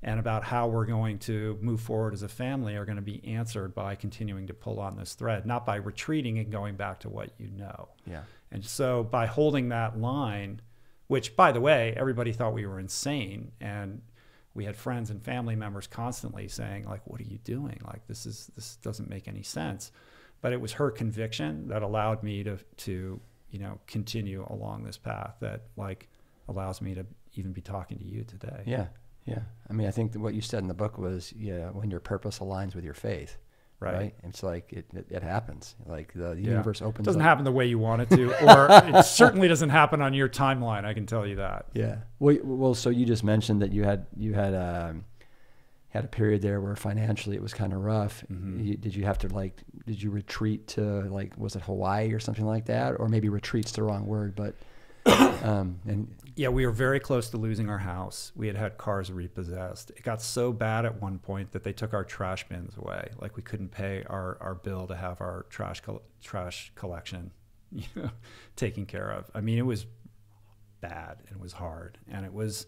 and about how we're going to move forward as a family are going to be answered by continuing to pull on this thread, not by retreating and going back to what you know. Yeah. And so by holding that line, which by the way, everybody thought we were insane and we had friends and family members constantly saying like what are you doing? Like this is this doesn't make any sense. But it was her conviction that allowed me to to, you know, continue along this path that like allows me to even be talking to you today. Yeah. Yeah. I mean, I think what you said in the book was, yeah, when your purpose aligns with your faith, Right. right? It's like it, it, it happens. Like the, the Yeah. universe It opens doesn't up. happen the way you want it to, or it certainly doesn't happen on your timeline. I can tell you that. Yeah. Well, well, so you just mentioned that you had you had um, had a period there where financially it was kind of rough. Mhm. You, did you have to like? Did you retreat to like? Was it Hawaii or something like that? Or maybe retreat's the wrong word, but um, and Yeah, we were very close to losing our house. We had had cars repossessed. It got so bad at one point that they took our trash bins away. Like we couldn't pay our, our bill to have our trash col- trash collection you know, taken care of. I mean, it was bad and it was hard and it was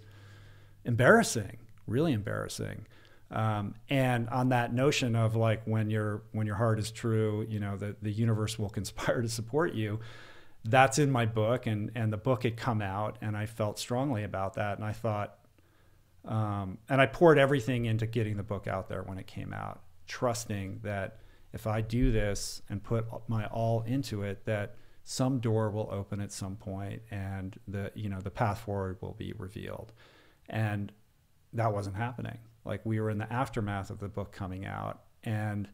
embarrassing, really embarrassing. Um, and on that notion of like when your when your heart is true, you know, the, the universe will conspire to support you that's in my book and and the book had come out and I felt strongly about that and I thought um, and I poured everything into getting the book out there when it came out trusting that if I do this and put my all into it that some door will open at some point and the you know the path forward will be revealed. And that wasn't happening. Like we were in the aftermath of the book coming out and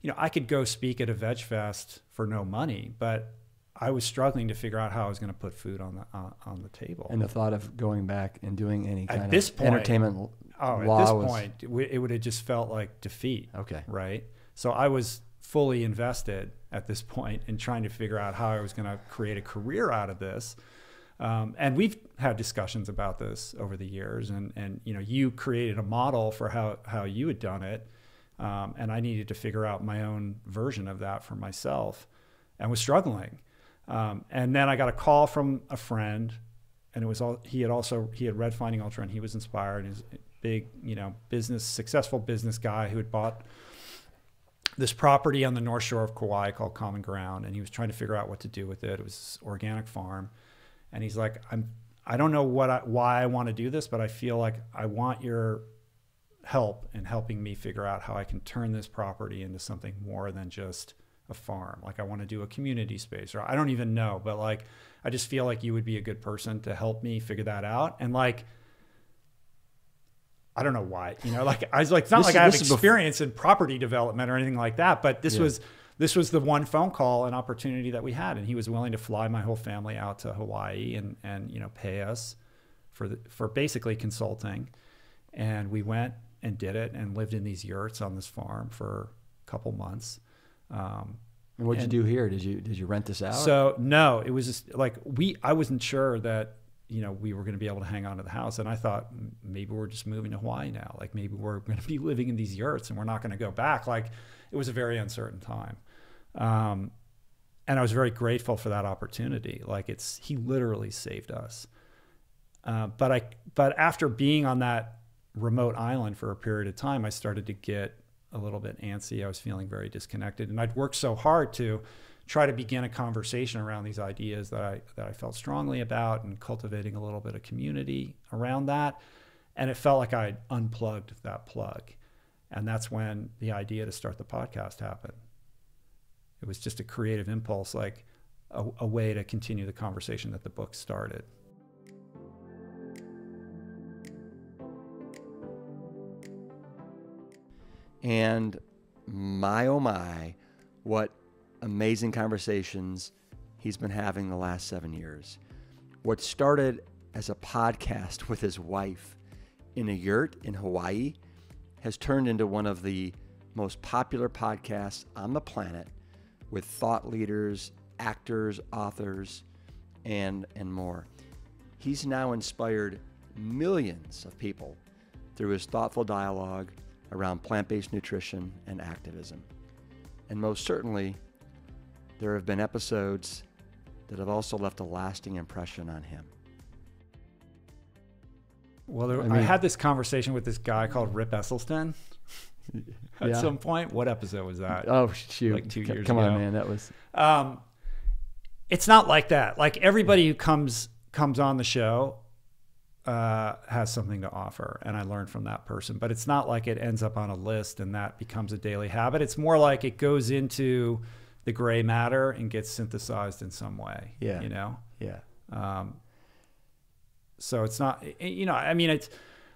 you know I could go speak at a veg fest for no money but I was struggling to figure out how I was going to put food on the uh, on the table. and the thought of going back and doing any At kind this of point- entertainment oh, law at this was point, it would- it would have just felt like defeat, okay. right? So I was fully invested at this point in trying to figure out how I was going to create a career out of this. Um, and we've had discussions about this over the years, and and you know, you created a model for how how you had done it, um, and I needed to figure out my own version of that for myself, and was struggling. Um, and then I got a call from a friend, and it was all he had also he had read Finding Ultra, and he was inspired. He's a big, you know, business successful business guy who had bought this property on the north shore of Kauai called Common Ground, and he was trying to figure out what to do with it. It was organic farm, and he's like, "I'm I don't know what I, why I want to do this, but I feel like I want your help in helping me figure out how I can turn this property into something more than just a farm. Like I want to do a community space, or I don't even know, but like I just feel like you would be a good person to help me figure that out. And like I don't know why. You know, like I was like, it's not This like is- I have experience in property development or anything like that. But this Yeah. was this was the one phone call and opportunity that we had, and he was willing to fly my whole family out to Hawaii and and you know pay us for the, for basically consulting, and we went and did it and lived in these yurts on this farm for a couple months. Um, And what'd And- you do here? Did you did you rent this out? so no, it was just like we. I wasn't sure that you know we were going to be able to hang on to the house, and I thought maybe we're just moving to Hawaii now. Like maybe we're going to be living in these yurts and we're not going to go back. Like it was a very uncertain time, um, and I was very grateful for that opportunity. Like it's he literally saved us. Uh, but I but after being on that remote island for a period of time, I started to get a little bit antsy. I was feeling very disconnected, and I'd worked so hard to try to begin a conversation around these ideas that I that I felt strongly about, and cultivating a little bit of community around that. And it felt like I'd unplugged that plug, and that's when the idea to start the podcast happened. It was just a creative impulse, like a, a way to continue the conversation that the book started. And my oh my, what amazing conversations he's been having the last seven years. What started as a podcast with his wife in a yurt in Hawaii has turned into one of the most popular podcasts on the planet with thought leaders, actors, authors, and, and more. He's now inspired millions of people through his thoughtful dialogue around plant based nutrition and activism. And most certainly, there have been episodes that have also left a lasting impression on him. Well, there, I I, had this conversation with this guy called Rip Esselstyn at Yeah. some point. What episode was that? Oh, shoot. Like two C- years Come on, man. That was. Um, it's not like that. Like everybody who comes comes on the show uh, has something to offer, and I learned from that person. But it's not like it ends up on a list and that becomes a daily habit. It's more like it goes into the gray matter and gets synthesized in some way. Yeah. you know. Yeah. Um, so it's not, you know, I mean, it's,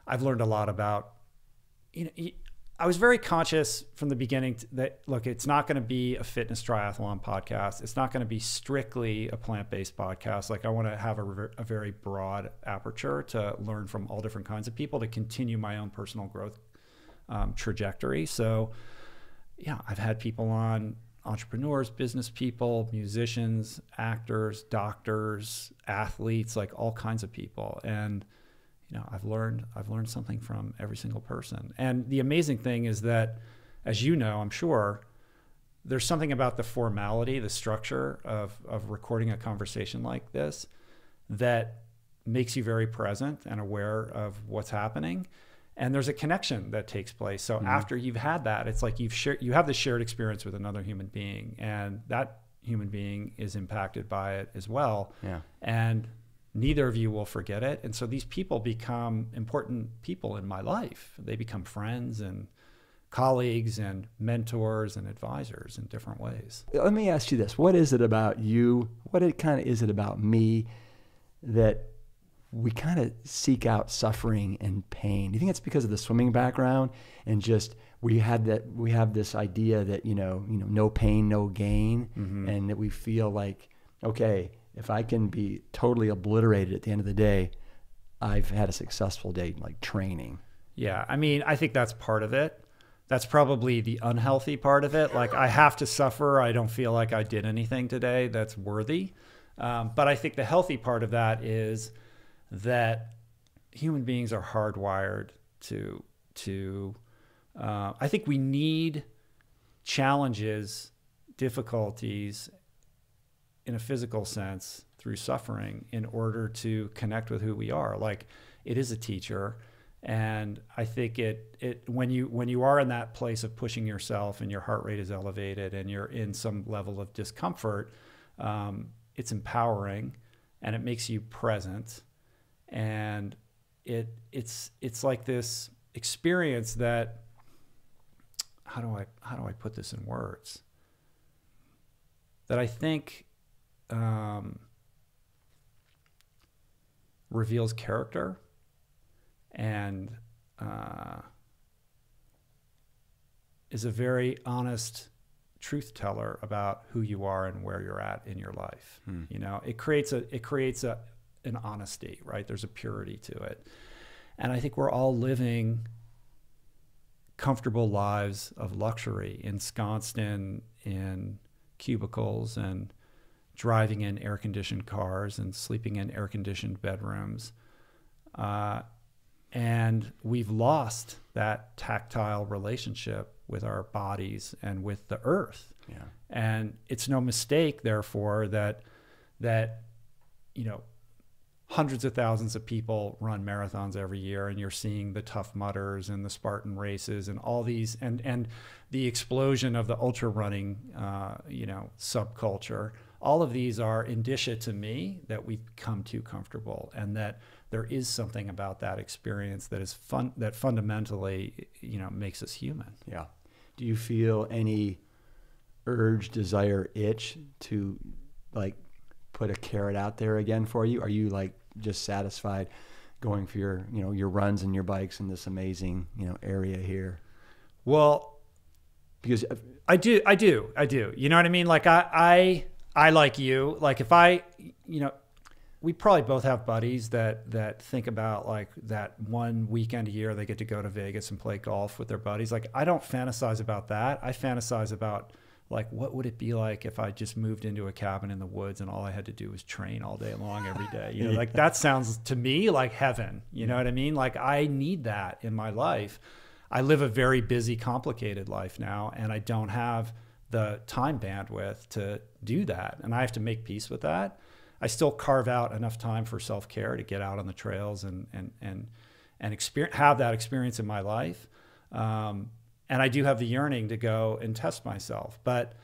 I've learned a lot about, you know, I was very conscious from the beginning that, look, it's not going to be a fitness triathlon podcast. It's not going to be strictly a plant based podcast. Like, I want to have a, a very broad aperture to learn from all different kinds of people to continue my own personal growth um, trajectory. So, yeah, I've had people on entrepreneurs, business people, musicians, actors, doctors, athletes, like all kinds of people. And you know, I've learned I've learned something from every single person. And the amazing thing is that as you know, I'm sure there's something about the formality, the structure of of recording a conversation like this that makes you very present and aware of what's happening and there's a connection that takes place so mm-hmm. after you've had that it's like you've shared you have the shared experience with another human being and that human being is impacted by it as well Yeah. and neither of you will forget it. And so these people become important people in my life. They become friends and colleagues and mentors and advisors in different ways. Let me ask you this: What is it about you? What it kind of is it about me that we kind of seek out suffering and pain? Do you think it's because of the swimming background and just we had that we have this idea that you know you know no pain no gain, mm-hmm. and that we feel like okay if I can be totally obliterated at the end of the day, I've had a successful day like training. Yeah, I mean, I think that's part of it. That's probably the unhealthy part of it. Like, I have to suffer. I don't feel like I did anything today that's worthy. Um, but I think the healthy part of that is that human beings are hardwired to to. Uh, I think we need challenges, difficulties, in a physical sense through suffering in order to connect with who we are. Like, it is a teacher and i think it it when you when you are in that place of pushing yourself and your heart rate is elevated and you're in some level of discomfort um, it's empowering and it makes you present and it it's it's like this experience that how do i how do i put this in words that i think um, reveals character and uh, is a very honest truth teller about who you are and where you're at in your life. Hmm. You know, it creates a it creates a an honesty, right? There's a purity to it. And I think we're all living comfortable lives of luxury, ensconced in in cubicles and driving in air conditioned cars and sleeping in air conditioned bedrooms. Uh, and we've lost that tactile relationship with our bodies and with the earth. Yeah. And it's no mistake, therefore, that that you know hundreds of thousands of people run marathons every year and you're seeing the tough mudders and the spartan races and all these and and the explosion of the ultra running uh, you know subculture all of these are indicia to me that we've become too comfortable and that there is something about that experience that is fun that fundamentally you know makes us human Yeah. Do you feel any urge, desire, itch to like put a carrot out there again for you? Are you like just satisfied going for your, you know, your runs and your bikes in this amazing, you know, area here? well Because uh, I do, I do, I do. You know what I mean? Like I, I, I like you. Like if I, you know, we probably both have buddies that that think about like that one weekend a year they get to go to Vegas and play golf with their buddies. Like I don't fantasize about that. I fantasize about like what would it be like if I just moved into a cabin in the woods and all I had to do was train all day long every day. You know, like that sounds to me like heaven. You know what I mean? Like I need that in my life. I live a very busy, complicated life now, and I don't have the time bandwidth to do that. And I have to make peace with that. I still carve out enough time for self care to get out on the trails and and and and experience have that experience in my life. Um, and I do have the yearning to go and test myself, but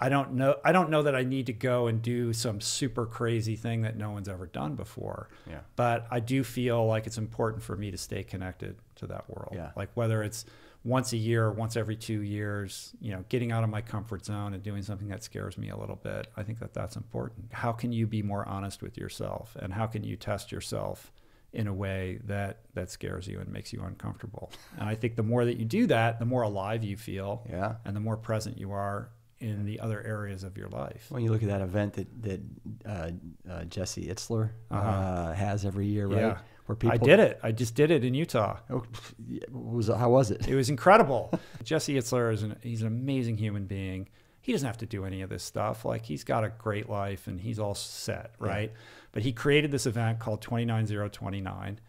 I don't know. I don't know that I need to go and do some super crazy thing that no one's ever done before. Yeah. But I do feel like it's important for me to stay connected to that world. Yeah. Like whether it's once a year, once every two years, you know, getting out of my comfort zone and doing something that scares me a little bit. I think that that's important. How can you be more honest with yourself, and how can you test yourself in a way that that scares you and makes you uncomfortable? And I think the more that you do that, the more alive you feel, yeah. and the more present you are in the other areas of your life. When you look at that event that that uh, uh, Jesse Itzler uh Uh-huh. has every year, right? Yeah. Where people I did it. I just did it in Utah. Oh, was how was it? It was incredible. Jesse Itzler is an he's an amazing human being. He doesn't have to do any of this stuff. Like he's got a great life and he's all set, Yeah. right? But he created this event called 29029,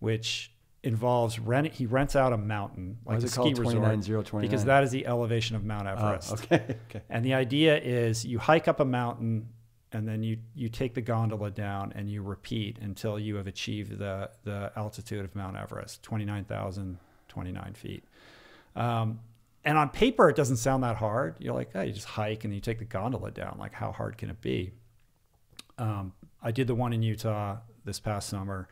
which involves rent he rents out a mountain like a ski called resort 29029? because that is the elevation of Mount Oh, Everest. okay. Okay. And the idea is you hike up a mountain and then you, you take the gondola down and you repeat until you have achieved the, the altitude of Mount Everest, 29,029 feet. Um, and on paper, it doesn't sound that hard. You're like, oh, you just hike and you take the gondola down. Like, how hard can it be? Um, I did the one in Utah this past summer,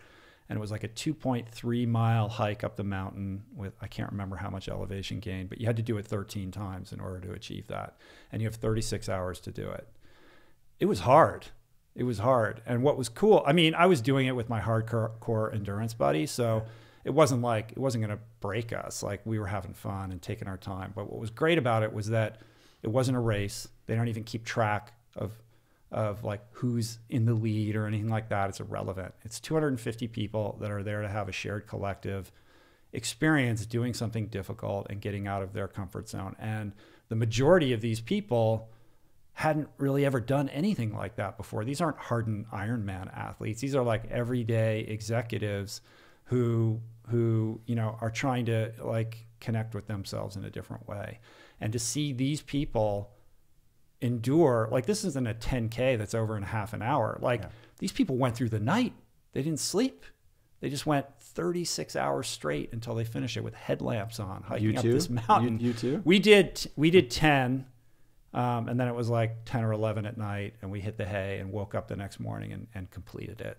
and it was like a 2.3 mile hike up the mountain with I can't remember how much elevation gain, but you had to do it 13 times in order to achieve that, and you have 36 hours to do it. It was hard. It was hard, and what was cool, I mean, I was doing it with my hardcore core endurance buddy, so it wasn't like it wasn't going to break us. Like we were having fun and taking our time. But what was great about it was that it wasn't a race. They don't even keep track of of like who's in the lead or anything like that. It's irrelevant. It's 250 people that are there to have a shared collective experience doing something difficult and getting out of their comfort zone. And the majority of these people hadn't really ever done anything like that before. These aren't hardened Ironman athletes. These are like everyday executives who who you know are trying to like connect with themselves in a different way. And to see these people endure like this isn't a 10k that's over in half an hour. Like Yeah. these people went through the night. They didn't sleep. They just went 36 hours straight until they finished it with headlamps on hiking up this mountain. You, you too? We did we did 10 um, and then it was like 10 or 11 at night and we hit the hay and woke up the next morning and, and completed it.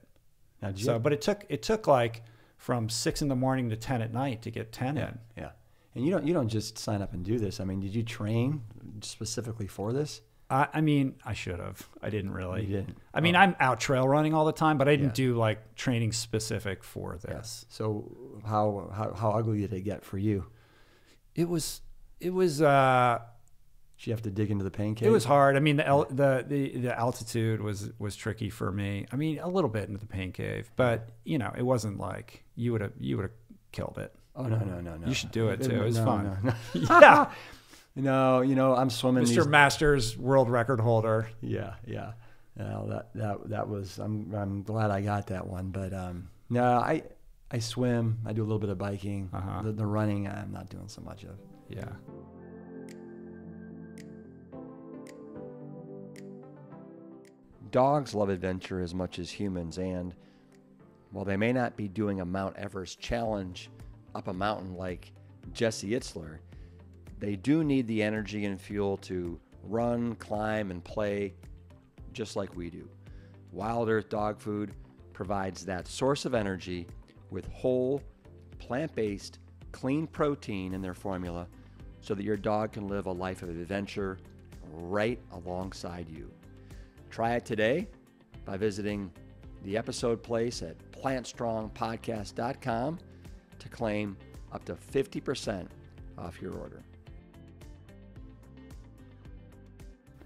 Now, did you So but it took it took like from 6 in the morning to 10 at night to get 10 yeah, in. yeah. And you don't you don't just sign up and do this. I mean, did you train specifically for this? I, I mean, I should have. I didn't really. You didn't. I mean, Oh. I'm out trail running all the time, but I didn't Yeah. do like training specific for this. So how, how how ugly did it get for you? It was it was uh Did you have to dig into the pain cave? it was hard. I mean, the el- the the the altitude was was tricky for me. I mean, a little bit into the pain cave, but you know, it wasn't like you would have you would have killed it. Oh no no no no! You should do it, too. It was No, fun. No, yeah, no. no, you know I'm swimming. Mr. These, Masters world record holder. yeah, yeah. No, that that that was. I'm I'm glad I got that one. But um, no, I I swim. I do a little bit of biking. Uh-huh. The, the running, I'm not doing so much of. Yeah. Dogs love adventure as much as humans, and while they may not be doing a Mount Everest challenge up a mountain like Jesse Itzler, they do need the energy and fuel to run, climb, and play just like we do. Wild Earth Dog Food provides that source of energy with whole, plant based, clean protein in their formula so that your dog can live a life of adventure right alongside you. Try it today by visiting the episode place at plantstrongpodcast.com to claim up to 50% off your order.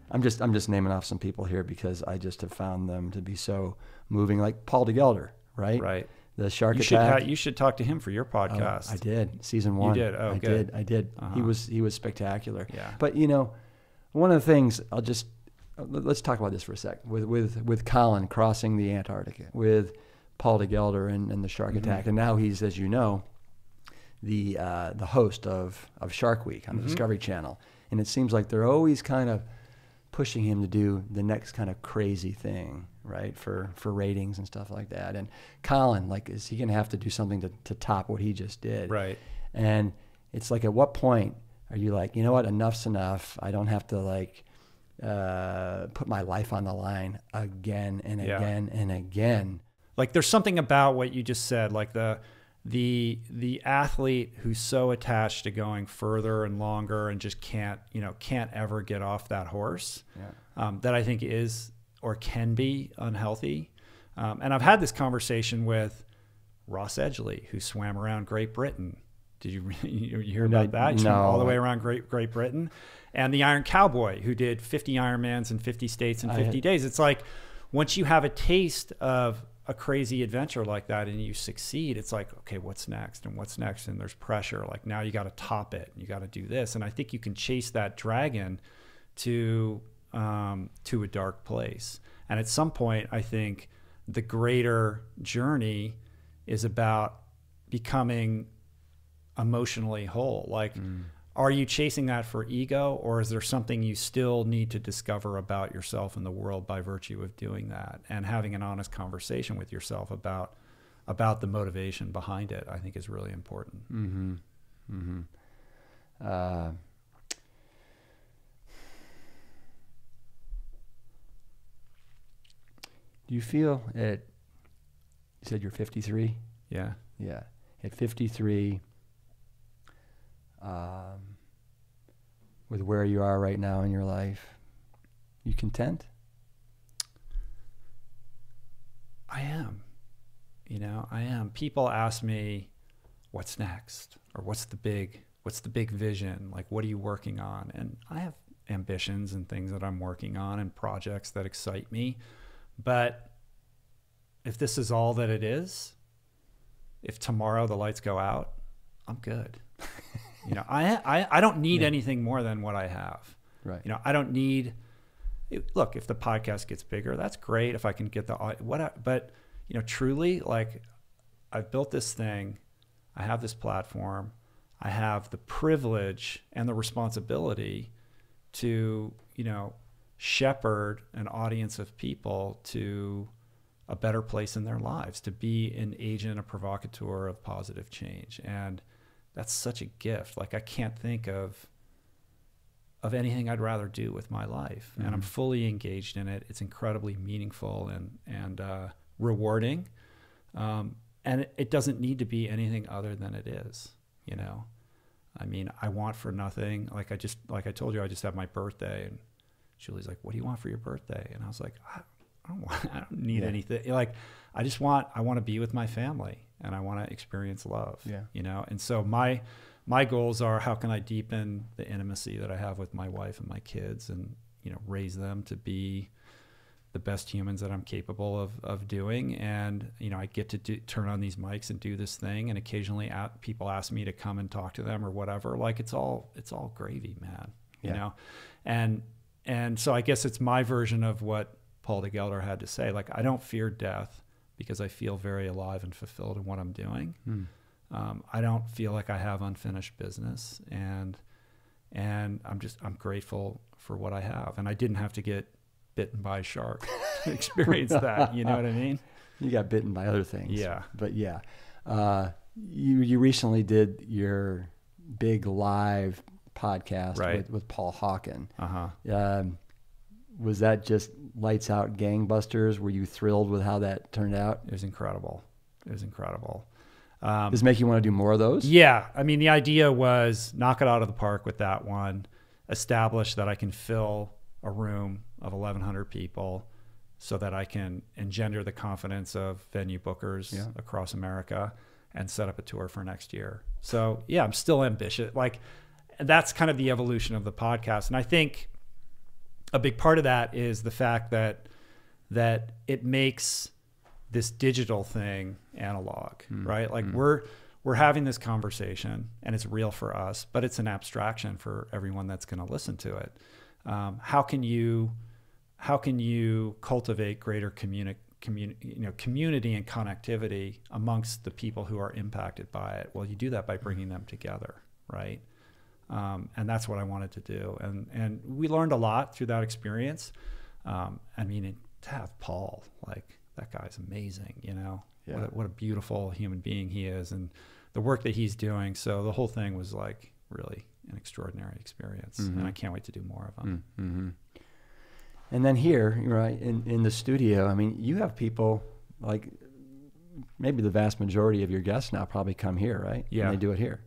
I'm just I'm just naming off some people here because I just have found them to be so moving like Paul de Gelder, right? Right. The shark You should attack. ha- you should talk to him for your Oh, podcast. I did. Season one. You did? Oh, I good. did. I did. He Uh-huh. was he was spectacular. Yeah. But you know, one of the things I'll just let's talk about this for a sec. With with with Colin crossing the Antarctic with Paul de Gelder and, and the shark Mm-hmm. attack, and now he's, as you know, the uh, the host of of Shark Week on the Mhm. Discovery Channel, and it seems like they're always kind of pushing him to do the next kind of crazy thing, right? For for ratings and stuff like that. And Colin, like, is he gonna have to do something to, to top what he just did? Right. And it's like, at what point are you like, you know what, enough's enough. I don't have to like uh, put my life on the line again and Yeah. again and again. like there's something about what you just said like the the the athlete who's so attached to going further and longer and just can't you know can't ever get off that horse Yeah. um, that i think is or can be unhealthy um, and i've had this conversation with ross edgley who swam around great britain did you you hear about that? Swam all the way around Great Great Britain, and the Iron Cowboy, who did 50 Ironmans in 50 states in 50 had- days. It's like once you have a taste of a crazy adventure like that and you succeed, it's like, okay, what's next? And what's next? And there's pressure. Like now you got to top it. You got to do this. And I think you can chase that dragon to um, to a dark place. And at some point, I think the greater journey is about becoming emotionally whole. Like, are you chasing that for ego, or is there something you still need to discover about yourself and the world by virtue of doing that and having an honest conversation with yourself about about the motivation behind it? I think is really important. Mm-hmm. Mm-hmm. Uh, do you feel at? You said you're 53. Yeah. Yeah, at 53, um, with where you are right now in your life, you content? I am. You know, I am. People ask me, "What's next?" or "What's the big What's the big vision? Like, what are you working on?" And I have ambitions and things that I'm working on and projects that excite me. But if this is all that it is, if tomorrow the lights go out, I'm good. you know, I I, I don't need Yeah. anything more than what I have. Right. You know, I don't need. Look, if the podcast gets bigger, that's great. If I can get the what, I- but you know, truly, like, I've built this thing. I have this platform. I have the privilege and the responsibility to, you know, shepherd an audience of people to a better place in their lives, to be an agent, a provocateur of positive change. And that's such a gift. Like I can't think of of anything I'd rather do with my life. And I'm Mhm. fully engaged in it. It's incredibly meaningful and and uh, rewarding. Um, and it, it doesn't need to be anything other than it is. You know, I mean, I want for nothing. Like I just like I told you, I just had my birthday, and Julie's like, "What do you want for your birthday?" And I was like, "I, I don't want. I don't need Yeah. anything. Like, I just want. I want to be with my family, and I want to experience love. Yeah. You know. And so my my goals are how can I deepen the intimacy that I have with my wife and my kids, and you know, raise them to be the best humans that I'm capable of, of doing. And, you know, I get to do, turn on these mics and do this thing. And occasionally at, people ask me to come and talk to them or whatever. Like it's all, it's all gravy, man, you Yeah. know? And, and so I guess it's my version of what Paul de Gelder had to say. Like, I don't fear death because I feel very alive and fulfilled in what I'm doing. Hmm. Um, I don't feel like I have unfinished business and, and I'm just, I'm grateful for what I have. And I didn't have to get bitten by a shark to experience that. You know what I mean? You got bitten by other things. Yeah. But yeah, uh, you you recently did your big live podcast Right. with, with Paul Hawken. Uh huh. Um, was that just lights out gangbusters? Were you thrilled with how that turned out? It was incredible. It was incredible. Um, Does it make you want to do more of those? yeah. I mean, the idea was knock it out of the park with that one, establish that I can fill a room of 1,100 people so that I can engender the confidence of venue bookers Yeah. across America and set up a tour for next year. So, yeah, I'm still ambitious. Like, that's kind of the evolution of the podcast. And I think a big part of that is the fact that that it makes this digital thing analog, right? Like we're we're having this conversation and it's real for us, but it's an abstraction for everyone that's going to listen to it. Um, how can you how can you cultivate greater communi- communi- you know, community and connectivity amongst the people who are impacted by it? Well, you do that by bringing them together, right? Um, and that's what I wanted to do. And and we learned a lot through that experience. Um, I mean, to have Paul, like that guy's amazing. You know, Yeah. what, a, what a beautiful human being he is, and the work that he's doing. So the whole thing was like really an extraordinary experience, and I can't wait to do more of them. Mm-hmm. And then here, right in in the studio, I mean, you have people like maybe the vast majority of your guests now probably come here, right? Yeah. and they do it here.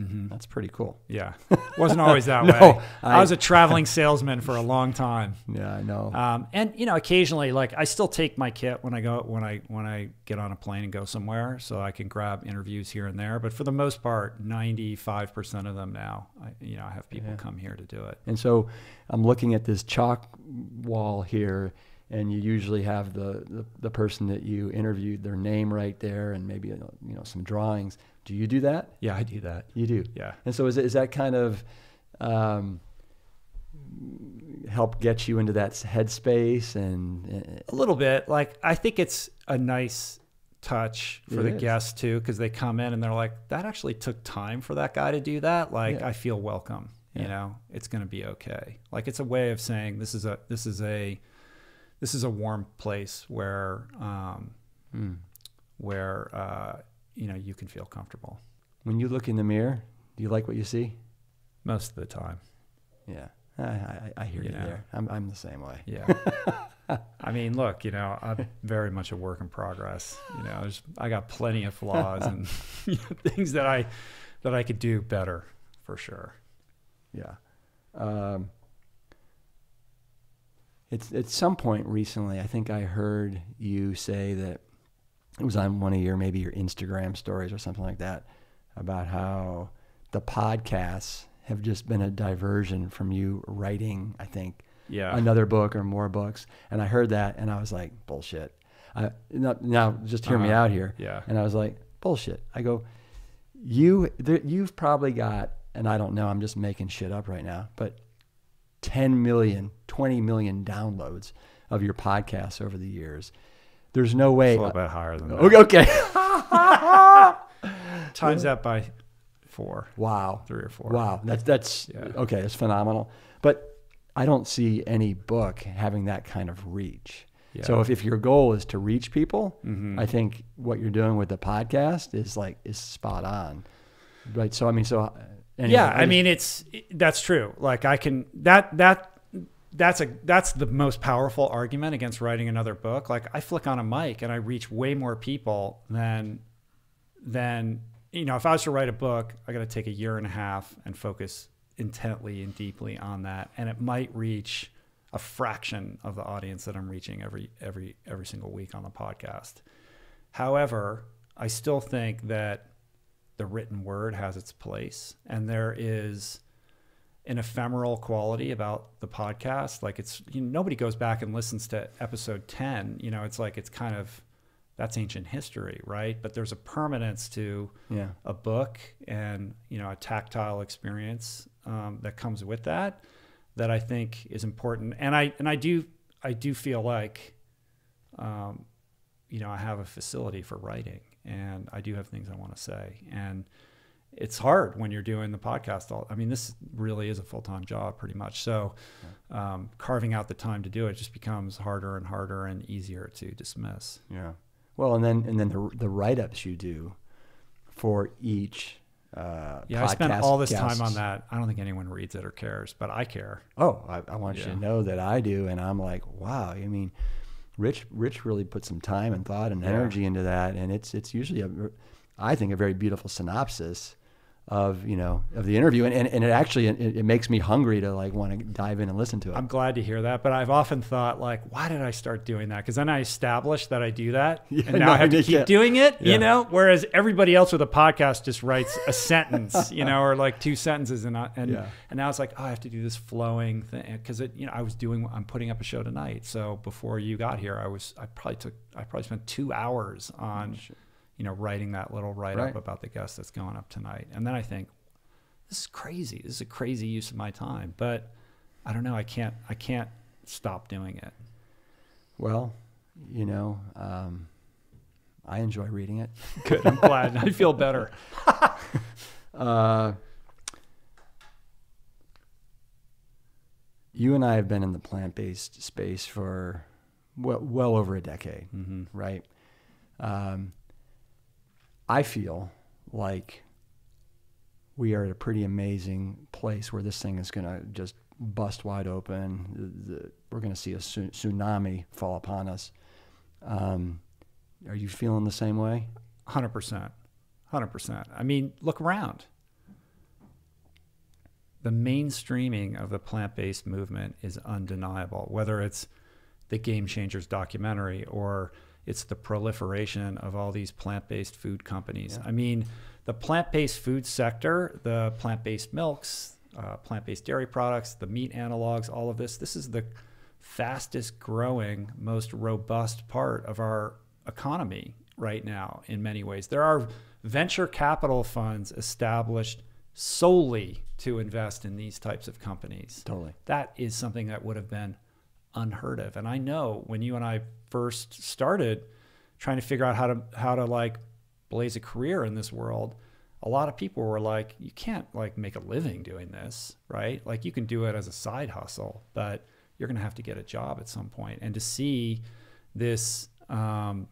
Hmm That's pretty cool. Yeah, wasn't always that No, way. I, I- was a traveling salesman for a long time. Yeah, I know. Um, and you know, occasionally, like I still take my kit when I go when I when I get on a plane and go somewhere, so I can grab interviews here and there. But for the most part, ninety five percent of them now, I, you know, I have people Yeah. come here to do it. And so I'm looking at this chalk wall here, and you usually have the, the, the person that you interviewed, their name right there, and maybe you know some drawings. Do you do that? Yeah, I do that. You do. Yeah, And so is, is that kind of um, help get you into that headspace and a little bit. Like I think it's a nice touch for It the is. guests too, because they come in and they're like, "That actually took time for that guy to do that." Like Yeah. I feel welcome. Yeah. You know, it's going to be okay. Like it's a way of saying this is a this is a this is a warm place where um, mm. where uh, you know you can feel comfortable when you look in the mirror, do you like what you see? most of the time. Yeah, I, I, I hear you Yeah. there. I'm, I'm the same way. Yeah. I mean, look, you know, I'm very much a work in progress. You know, I got plenty of flaws and you know, things that I that I could do better for sure. Yeah. Um, it's at some point recently, I think I heard you say that it was on one of your maybe your Instagram stories or something like that about how the podcasts have just been a diversion from you writing. I think Yeah. another book or more books, and I heard that and I was like, bullshit. I, now, now, just hear me Uh-huh. out here. Yeah. And I was like, bullshit. I go, you, there, you've probably got, and I don't know, I'm just making shit up right now, but 10 million, 20 million downloads of your podcasts over the years. There's no way. It's a little bit higher than that. Okay. okay. Times that by four, wow. three or four. Wow. That's, that's, Yeah. okay. That's phenomenal. But I don't see any book having that kind of reach. Yeah. So if, if your goal is to reach people, Mhm. I think what you're doing with the podcast is like is spot on, right? So I mean, so uh, anyway, yeah, I just- mean it's that's true. Like I can that that that's a that's the most powerful argument against writing another book. Like I flick on a mic and I reach way more people than than you know if I was to write a book, I got to take a year and a half and focus intently and deeply on that, and it might reach a fraction of the audience that I'm reaching every every every single week on the podcast. However, I still think that the written word has its place, and there is an ephemeral quality about the podcast. Like it's you know, nobody goes back and listens to episode ten. You know, it's like it's kind of that's ancient history, right? But there's a permanence to Yeah. a book and you know a tactile experience um, that comes with that that I think is important. And I and I do I do feel like um, you know I have a facility for writing and I do have things I want to say and it's hard when you're doing the podcast all i mean this really is a full-time job pretty much so um, carving out the time to do it just becomes harder and harder and easier to dismiss Yeah. Well, and then and then the the write ups you do for each. Uh, yeah i spent podcast all this time on that i don't think anyone reads it or cares but i care Oh, I, I want you to know that I do, and I'm like, wow. I mean, Rich Rich really put some time and thought and Yeah. energy into that, and it's it's usually a, I think a very beautiful synopsis of you know of the interview, and and, and it actually it, it makes me hungry to like want to dive in and listen to it. i'm glad to hear that but i've often thought like why did i start doing that because then i established that i do that Yeah, and now no, i have to keep doing it Yeah. you know whereas everybody else with a podcast just writes a sentence you know or like two sentences and I, and Yeah. and now it's like oh i have to do this flowing thing because it you know i was doing i'm putting up a show tonight so before you got here i was i probably took i probably spent two hours on oh, you know writing that little write up Right. about the guest that's going up tonight and then i think this is crazy this is a crazy use of my time but i don't know i can't i can't stop doing it well, you know, um, I enjoy reading it. good i'm glad i feel better Uh, you and I have been in the plant based space for well, well over a decade, mm-hmm. right? Um, I feel like we are at a pretty amazing place where this thing is going to just bust wide open. The, the, we're going to see a tsu- tsunami fall upon us. Um, are you feeling the same way? 100% 100% i mean look around the mainstreaming of the plant-based movement is undeniable whether it's the game changers documentary or it's the proliferation of all these plant-based food companies Yeah. i mean the plant-based food sector the plant-based milks uh, plant-based dairy products the meat analogs all of this this is the fastest growing most robust part of our economy right now in many ways there are venture capital funds established solely to invest in these types of companies Totally. that is something that would have been unheard of. And I know when you and I first started trying to figure out how to how to like blaze a career in this world, a lot of people were like, you can't like make a living doing this, right? Like you can do it as a side hustle, but you're going to have to get a job at some point. And to see this um,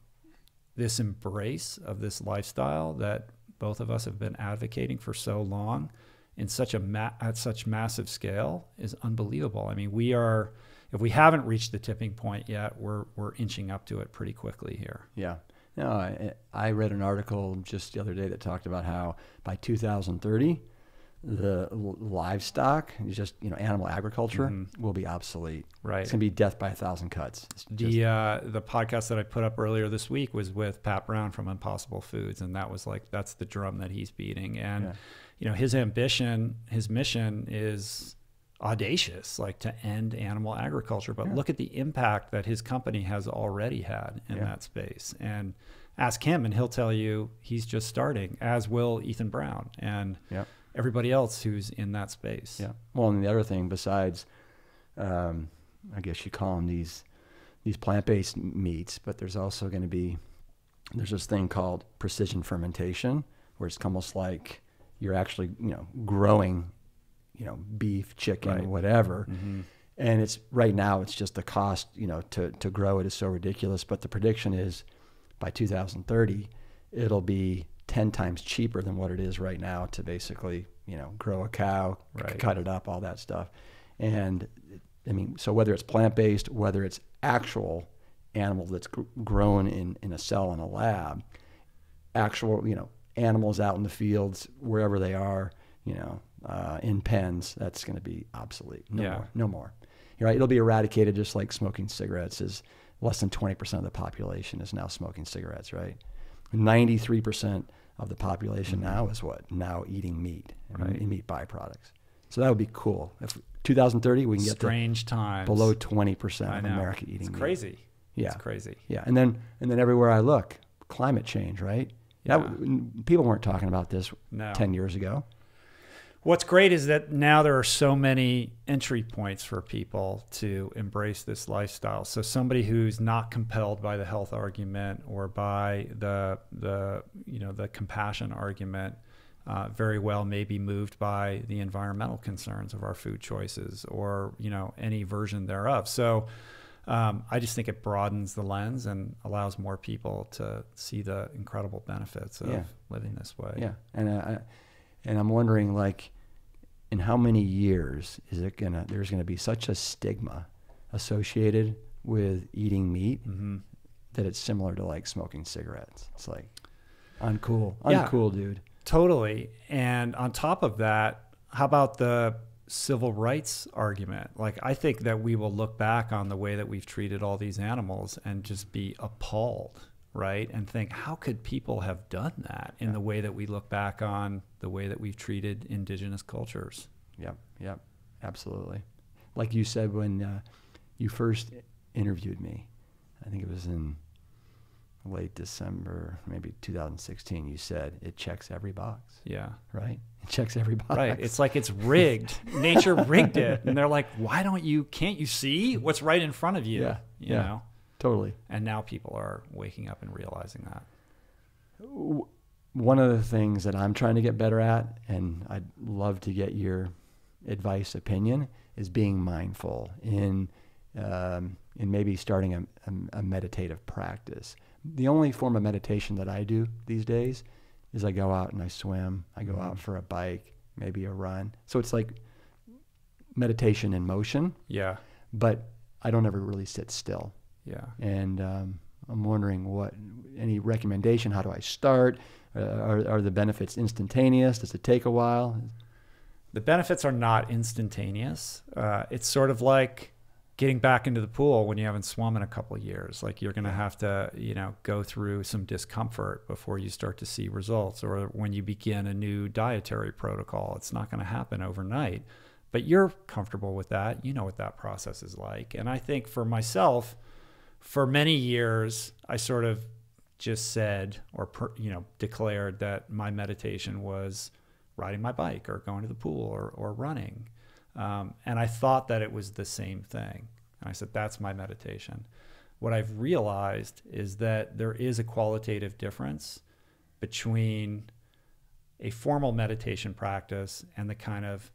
this embrace of this lifestyle that both of us have been advocating for so long in such a ma- at such massive scale is unbelievable. I mean, we are if we haven't reached the tipping point yet, we're we're inching up to it pretty quickly here. Yeah. No, I, I read an article just the other day that talked about how by 2030, the livestock, just you know, animal agriculture, will be obsolete. Right. It's gonna be death by a thousand cuts. The uh, the podcast that I put up earlier this week was with Pat Brown from Impossible Foods, and that was like that's the drum that he's beating. And Yeah. you know his ambition, his mission is audacious, like to end animal agriculture. But Yeah. look at the impact that his company has already had in Yeah. that space. And ask him, and he'll tell you he's just starting. As will Ethan Brown and yeah. everybody else who's in that space. Yeah. Well, and the other thing besides, um, I guess you call them these these plant-based meats, but there's also going to be there's this thing called precision fermentation, where it's almost like you're actually you know growing, you know, beef, chicken, Right. whatever. Mhm. And it's right now it's just the cost you know to to grow it is so ridiculous. But the prediction is by 2030 it'll be 10 times cheaper than what it is right now to basically you know grow a cow, Right. cut it up, all that stuff. And I mean, so whether it's plant based, whether it's actual animal that's gr- grown in in a cell in a lab, actual you know animals out in the fields wherever they are, you know, uh, in pens, that's going to be obsolete. No Yeah. more. No more. right? It'll be eradicated just like smoking cigarettes is less than 20% of the population is now smoking cigarettes, right? 93% of the population Mm-hmm. now is what? Now eating meat, right? Meat byproducts. So that would be cool. If 2030 we can get Strange times. below 20% of. America eating It's meat. crazy. Yeah. It's crazy. Yeah, and then and then everywhere I look, climate change, right? Yeah. w- people weren't talking about this No. 10 years ago. What's great is that now there are so many entry points for people to embrace this lifestyle. So somebody who's not compelled by the health argument or by the the you know the compassion argument, uh, very well may be moved by the environmental concerns of our food choices or you know any version thereof. So. Um, I just think it broadens the lens and allows more people to see the incredible benefits of Yeah. living this way. Yeah, and uh, I, and I'm wondering like, in how many years is it gonna? There's gonna be such a stigma associated with eating meat hmm that it's similar to like smoking cigarettes. It's like uncool, Yeah. uncool, dude. Totally. And on top of that, how about the civil rights argument? Like, I think that we will look back on the way that we've treated all these animals and just be appalled, right? And think, how could people have done that in the way that we look back on the way that we've treated indigenous cultures? Yep, yep, absolutely. Like you said when uh, you first interviewed me, I think it was in late December, maybe 2016. You said it checks every box, Yeah. right? It checks every box. Right. It's like it's rigged. Nature rigged it. And they're like, why don't you, can't you see what's right in front of you? Yeah, You yeah. know? Totally. And now people are waking up and realizing that. One of the things that I'm trying to get better at, and I'd love to get your advice, opinion, is being mindful in um, in maybe starting a, a, a meditative practice. The only form of meditation that I do these days is I go out and I swim. I go out Mhm. for a bike, maybe a run. So it's like meditation in motion, Yeah. but I don't ever really sit still Yeah. and um, I'm wondering what any recommendation. How do I start? Uh, are, are the benefits instantaneous? Does it take a while? The benefits are not instantaneous. Uh, it's sort of like getting back into the pool when you haven't swum in a couple of years. Like you're going to have to, you know, go through some discomfort before you start to see results. Or when you begin a new dietary protocol, it's not going to happen overnight. But you're comfortable with that. You know what that process is like. And I think for myself, for many years, I sort of just said or you know declared that my meditation was riding my bike or going to the pool or, or running. Um, and I thought that it was the same thing. And I said, that's my meditation. What I've realized is that there is a qualitative difference between a formal meditation practice and the kind of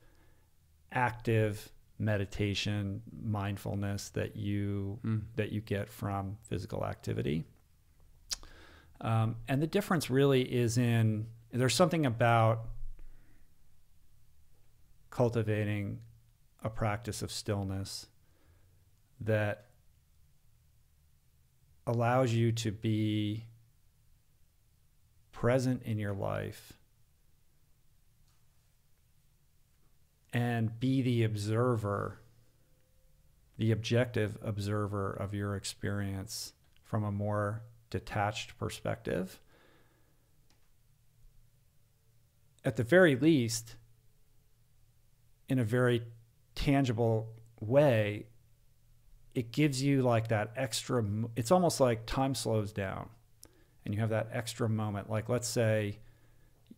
active meditation mindfulness that you Mm. that you get from physical activity um, and the difference really is in there's something about cultivating a practice of stillness that allows you to be present in your life and be the observer, the objective observer of your experience from a more detached perspective. At the very least, in a very tangible way, it gives you like that extra, it's almost like time slows down and you have that extra moment. Like, let's say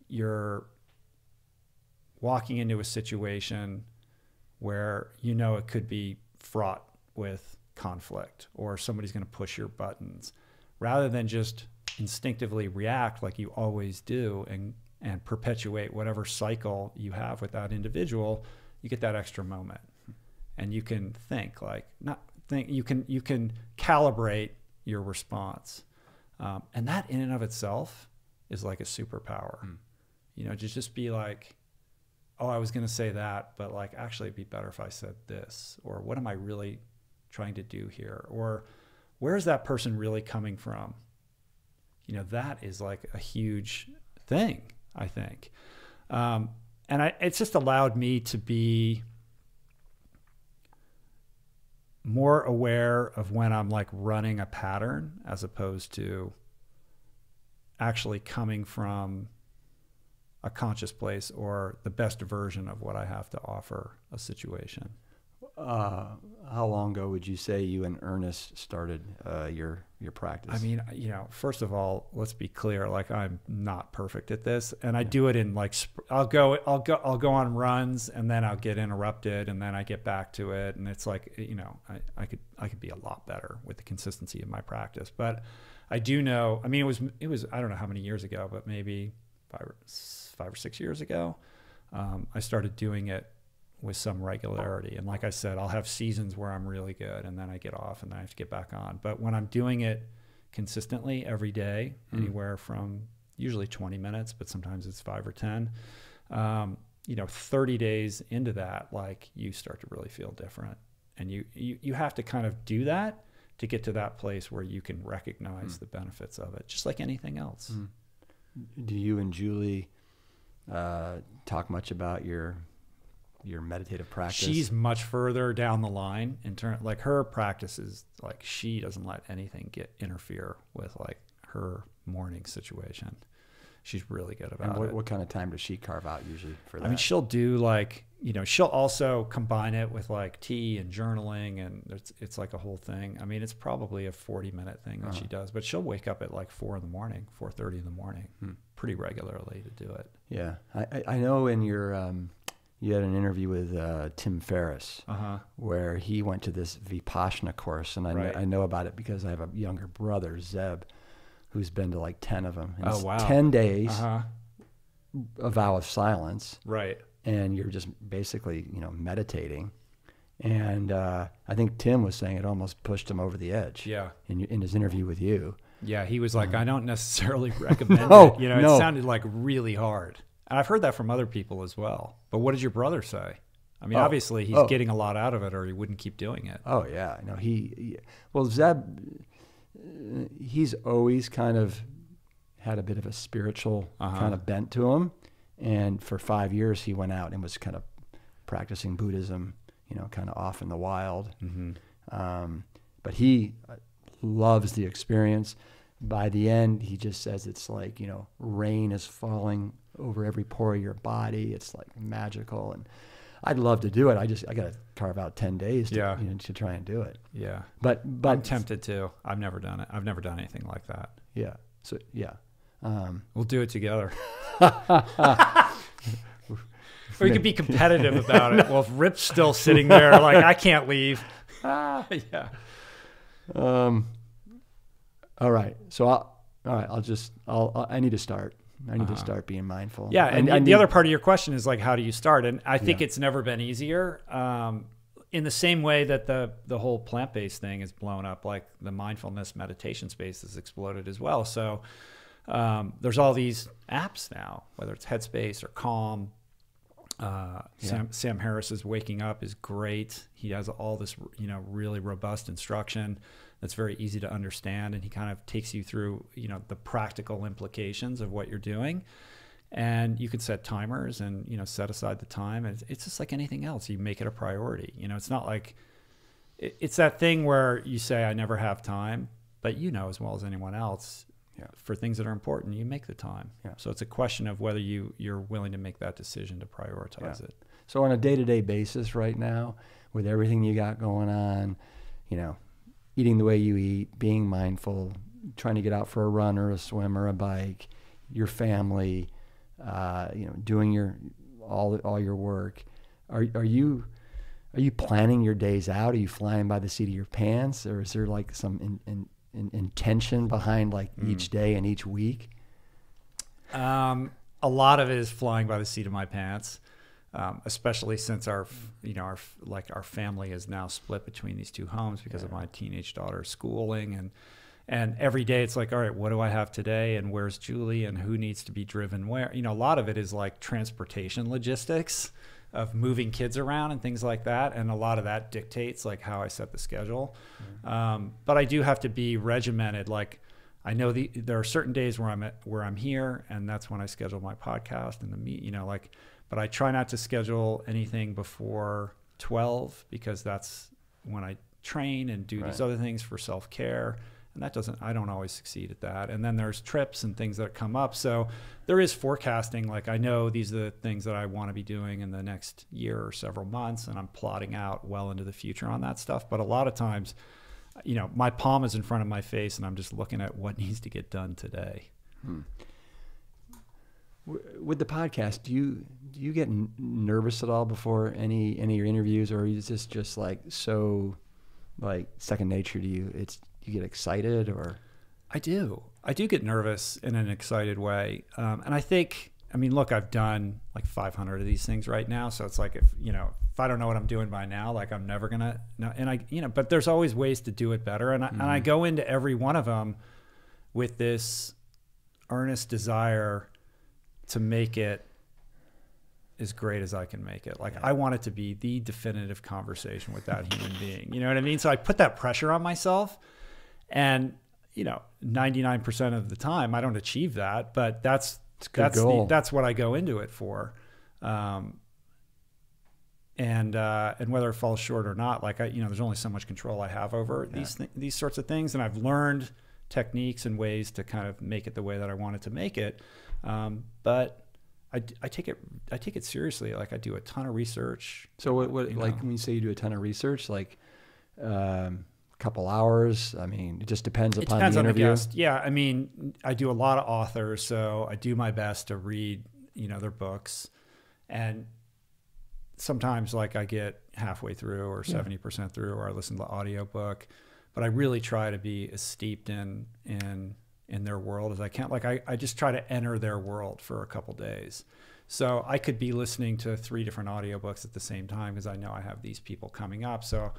you're walking into a situation where you know it could be fraught with conflict or somebody's going to push your buttons rather than just instinctively react like you always do and and perpetuate whatever cycle you have with that individual you get that extra moment. And you can think like not think you can you can calibrate your response. Um, and that in and of itself is like a superpower. Hmm. you know to just be like oh i was going to say that but like actually it'd be better if i said this or what am i really trying to do here? Or where is that person really coming from? You know that is like a huge thing i think. Um, and I, it's just allowed me to be more aware of when I'm like running a pattern as opposed to actually coming from a conscious place or the best version of what I have to offer a situation. Uh, how long ago would you say you and Ernest started uh, your your practice? I mean, you know, first of all, let's be clear. Like, I'm not perfect at this, and I do it in like I'll go, I'll go, I'll go on runs, and then I'll get interrupted, and then I get back to it, and it's like, you know, I, I could I could be a lot better with the consistency of my practice, but I do know. I mean, it was it was I don't know how many years ago, but maybe five or five or six years ago, um, I started doing it with some regularity. And like I said, I'll have seasons where I'm really good and then I get off and then I have to get back on. But when I'm doing it consistently every day, mm. anywhere from usually 20 minutes, but sometimes it's five or 10, um, you know, 30 days into that, like you start to really feel different. And you, you, you have to kind of do that to get to that place where you can recognize mm. the benefits of it, just like anything else. Mm. Do you and Julie uh, talk much about your your meditative practice? She's much further down the line in turn. Like her practice is like she doesn't let anything get interfere with like her morning situation. She's really good about and what, it. What kind of time does she carve out usually for that? I mean, she'll do like you know she'll also combine it with like tea and journaling, and it's it's like a whole thing. I mean, it's probably a forty minute thing that uh-huh. she does, but she'll wake up at like four in the morning, four thirty in the morning, hmm. pretty regularly to do it. Yeah, I I know in your um, you had an interview with uh, Tim Ferriss uh-huh. where he went to this Vipassana course, and I, right. know, I know about it because I have a younger brother, Zeb, who's been to like 10 of them. And oh, wow. 10 days, uh-huh. a vow of silence. Right. And you're just basically, you know, meditating. And uh, I think Tim was saying it almost pushed him over the edge. Yeah. In, in his interview with you. Yeah, he was like, uh, I don't necessarily recommend no, it. You know, no. it sounded like really hard. And I've heard that from other people as well. But what did your brother say? I mean, oh, obviously he's oh. getting a lot out of it, or he wouldn't keep doing it. Oh yeah, no, he, he well Zeb, he's always kind of had a bit of a spiritual uh-huh. kind of bent to him, and for five years he went out and was kind of practicing Buddhism, you know, kind of off in the wild. Mm-hmm. Um, but he loves the experience. By the end, he just says it's like you know rain is falling over every pore of your body. It's like magical, and I'd love to do it. I just I got to carve out ten days to, yeah. you know, to try and do it. Yeah, but but I'm tempted to. I've never done it. I've never done anything like that. Yeah. So yeah, um, we'll do it together. we could be competitive about it. Well, if Rip's still sitting there, like I can't leave. yeah. Um. All right. So I'll. All right. I'll just. I'll. I need to start. I need uh-huh. to start being mindful. Yeah, and, and the other part of your question is like, how do you start? And I think yeah. it's never been easier. Um, in the same way that the the whole plant based thing is blown up, like the mindfulness meditation space has exploded as well. So um, there's all these apps now, whether it's Headspace or Calm. Uh, yeah. Sam, Sam Harris is waking up is great. He has all this, you know, really robust instruction that's very easy to understand and he kind of takes you through you know the practical implications of what you're doing and you can set timers and you know set aside the time and it's just like anything else you make it a priority you know it's not like it's that thing where you say i never have time but you know as well as anyone else yeah. for things that are important you make the time yeah. so it's a question of whether you you're willing to make that decision to prioritize yeah. it so on a day-to-day basis right now with everything you got going on you know eating the way you eat, being mindful, trying to get out for a run or a swim or a bike, your family, uh, you know, doing your all all your work. Are are you are you planning your days out? Are you flying by the seat of your pants, or is there like some in, in, in intention behind like mm. each day and each week? Um, a lot of it is flying by the seat of my pants um, especially since our you know our like our family is now split between these two homes because yeah. of my teenage daughter's schooling and and every day it's like all right what do i have today and where's julie and who needs to be driven where you know a lot of it is like transportation logistics of moving kids around and things like that and a lot of that dictates like how i set the schedule mm-hmm. um, but i do have to be regimented like I know the, there are certain days where I'm at, where I'm here, and that's when I schedule my podcast and the meet. You know, like but I try not to schedule anything before 12 because that's when I train and do these other things for self care. And that doesn't, I don't always succeed at that. And then there's trips and things that come up. So there is forecasting. Like I know these are the things that I want to be doing in the next year or several months. And I'm plotting out well into the future on that stuff. But a lot of times, you know, my palm is in front of my face and I'm just looking at what needs to get done today. Hmm. W- With the podcast, do you do you get nervous at all before any any of your interviews, or is this just like so like second nature to you? It's you get excited, or I do. I do get nervous in an excited way. Um, and I think, I mean, look, I've done like 500 of these things right now. So it's like, if, you know, if I don't know what I'm doing by now, like I'm never going to know. And I, you know, but there's always ways to do it better. And I, and I go into every one of them with this earnest desire to make it as great as I can make it. Like I want it to be the definitive conversation with that human being. You know what I mean? So I put that pressure on myself and you know, 99% of the time I don't achieve that, but that's that's. The, that's what I go into it for. Um, and uh, and whether it falls short or not, like I, you know, there's only so much control I have over these th- these sorts of things, and I've learned techniques and ways to kind of make it the way that I wanted to make it. Um, but I, I, take it I take it seriously. Like I do a ton of research. so what? what like know. when you say you do a ton of research, like um, couple hours. I mean, it just depends upon depends the on the interview. guest. Yeah, I mean, I do a lot of authors, so I do my best to read, you know, their books, and sometimes like I get halfway through or Yeah. seventy percent through, or I listen to the audiobook, but I really try to be as steeped in in in their world as I can. Like I, I just try to enter their world for a couple days. So I could be listening to three different audiobooks at the same time because I know I have these people coming up. So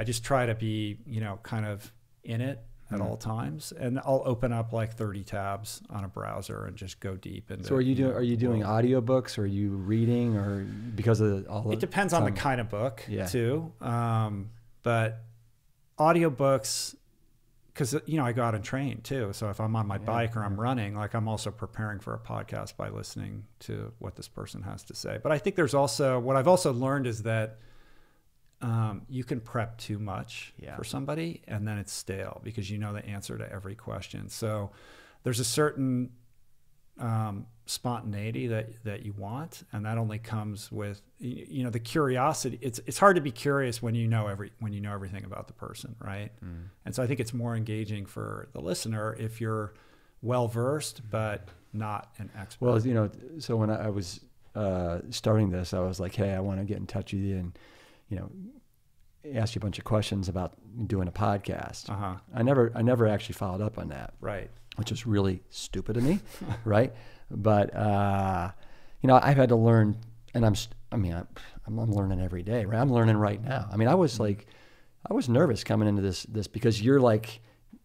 I just try to be, you know, kind of in it at Mhm. all times. And I'll open up like 30 tabs on a browser and just go deep into So are you doing? know, Are you doing world. audiobooks? Or are you reading? Or because of all? It depends on the kind of book Yeah. too. Um, but audiobooks, because you know I go out and train too. So if I'm on my Yeah, bike or I'm running, like I'm also preparing for a podcast by listening to what this person has to say. But I think there's also what I've also learned is that um, you can prep too much Yeah. for somebody and then it's stale because you know the answer to every question. So there's a certain um, spontaneity that that you want, and that only comes with you know the curiosity. It's it's hard to be curious when you know every when you know everything about the person, right? Mm. And so I think it's more engaging for the listener if you're well versed but not an expert. Well, you know, so when I I was uh, starting this, I was like, hey, I want to get in touch with you and, you know, ask you a bunch of questions about doing a podcast. uh huh. I never, I never actually followed up on that, Right. which is really stupid of me, right? But uh, you know, I've had to learn, and I'm, I mean, I'm, I'm I'm learning every day, right? I'm learning right now. I mean, I was like, I was nervous coming into this, this because you're like,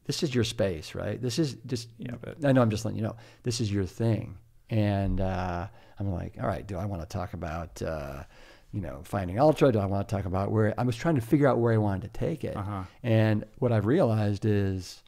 this is your space, right? This is just, Yeah, but I know I'm just letting you know this is your thing, and uh, I'm like, all right, do I want to talk about, uh, you know, finding ultra? Do I want to talk about where I was trying to figure out where I wanted to take it, uh huh. and what I've realized is,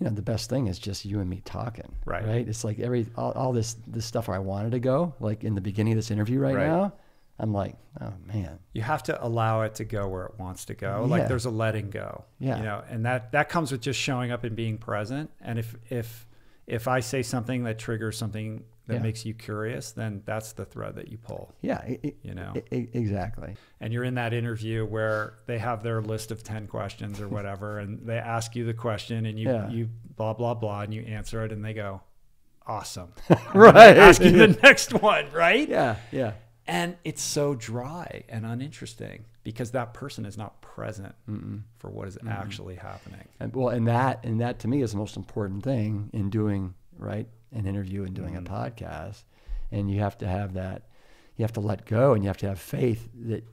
you know, the best thing is just you and me talking, Right. Right? It's like every all, all this this stuff where I wanted to go, like in the beginning of this interview right, Right. now. I'm like, oh man, You have to allow it to go where it wants to go. Like there's a letting go. Yeah. You know, and that that comes with just showing up and being present. And if if if I say something that triggers something that Yeah. makes you curious, then that's the thread that you pull. yeah, i i You know. i- i- exactly. and you're in that interview where they have their list of 10 questions or whatever and they ask you the question and you Yeah. you blah blah blah and you answer it and they go awesome right. ask you the next one right yeah, yeah. and it's so dry and uninteresting because that person is not present Mm-mm. for what is actually happening And, well, and that and that to me is the most important thing in doing right an interview and doing Mhm. a podcast. And you have to have that. You have to let go, and you have to have faith that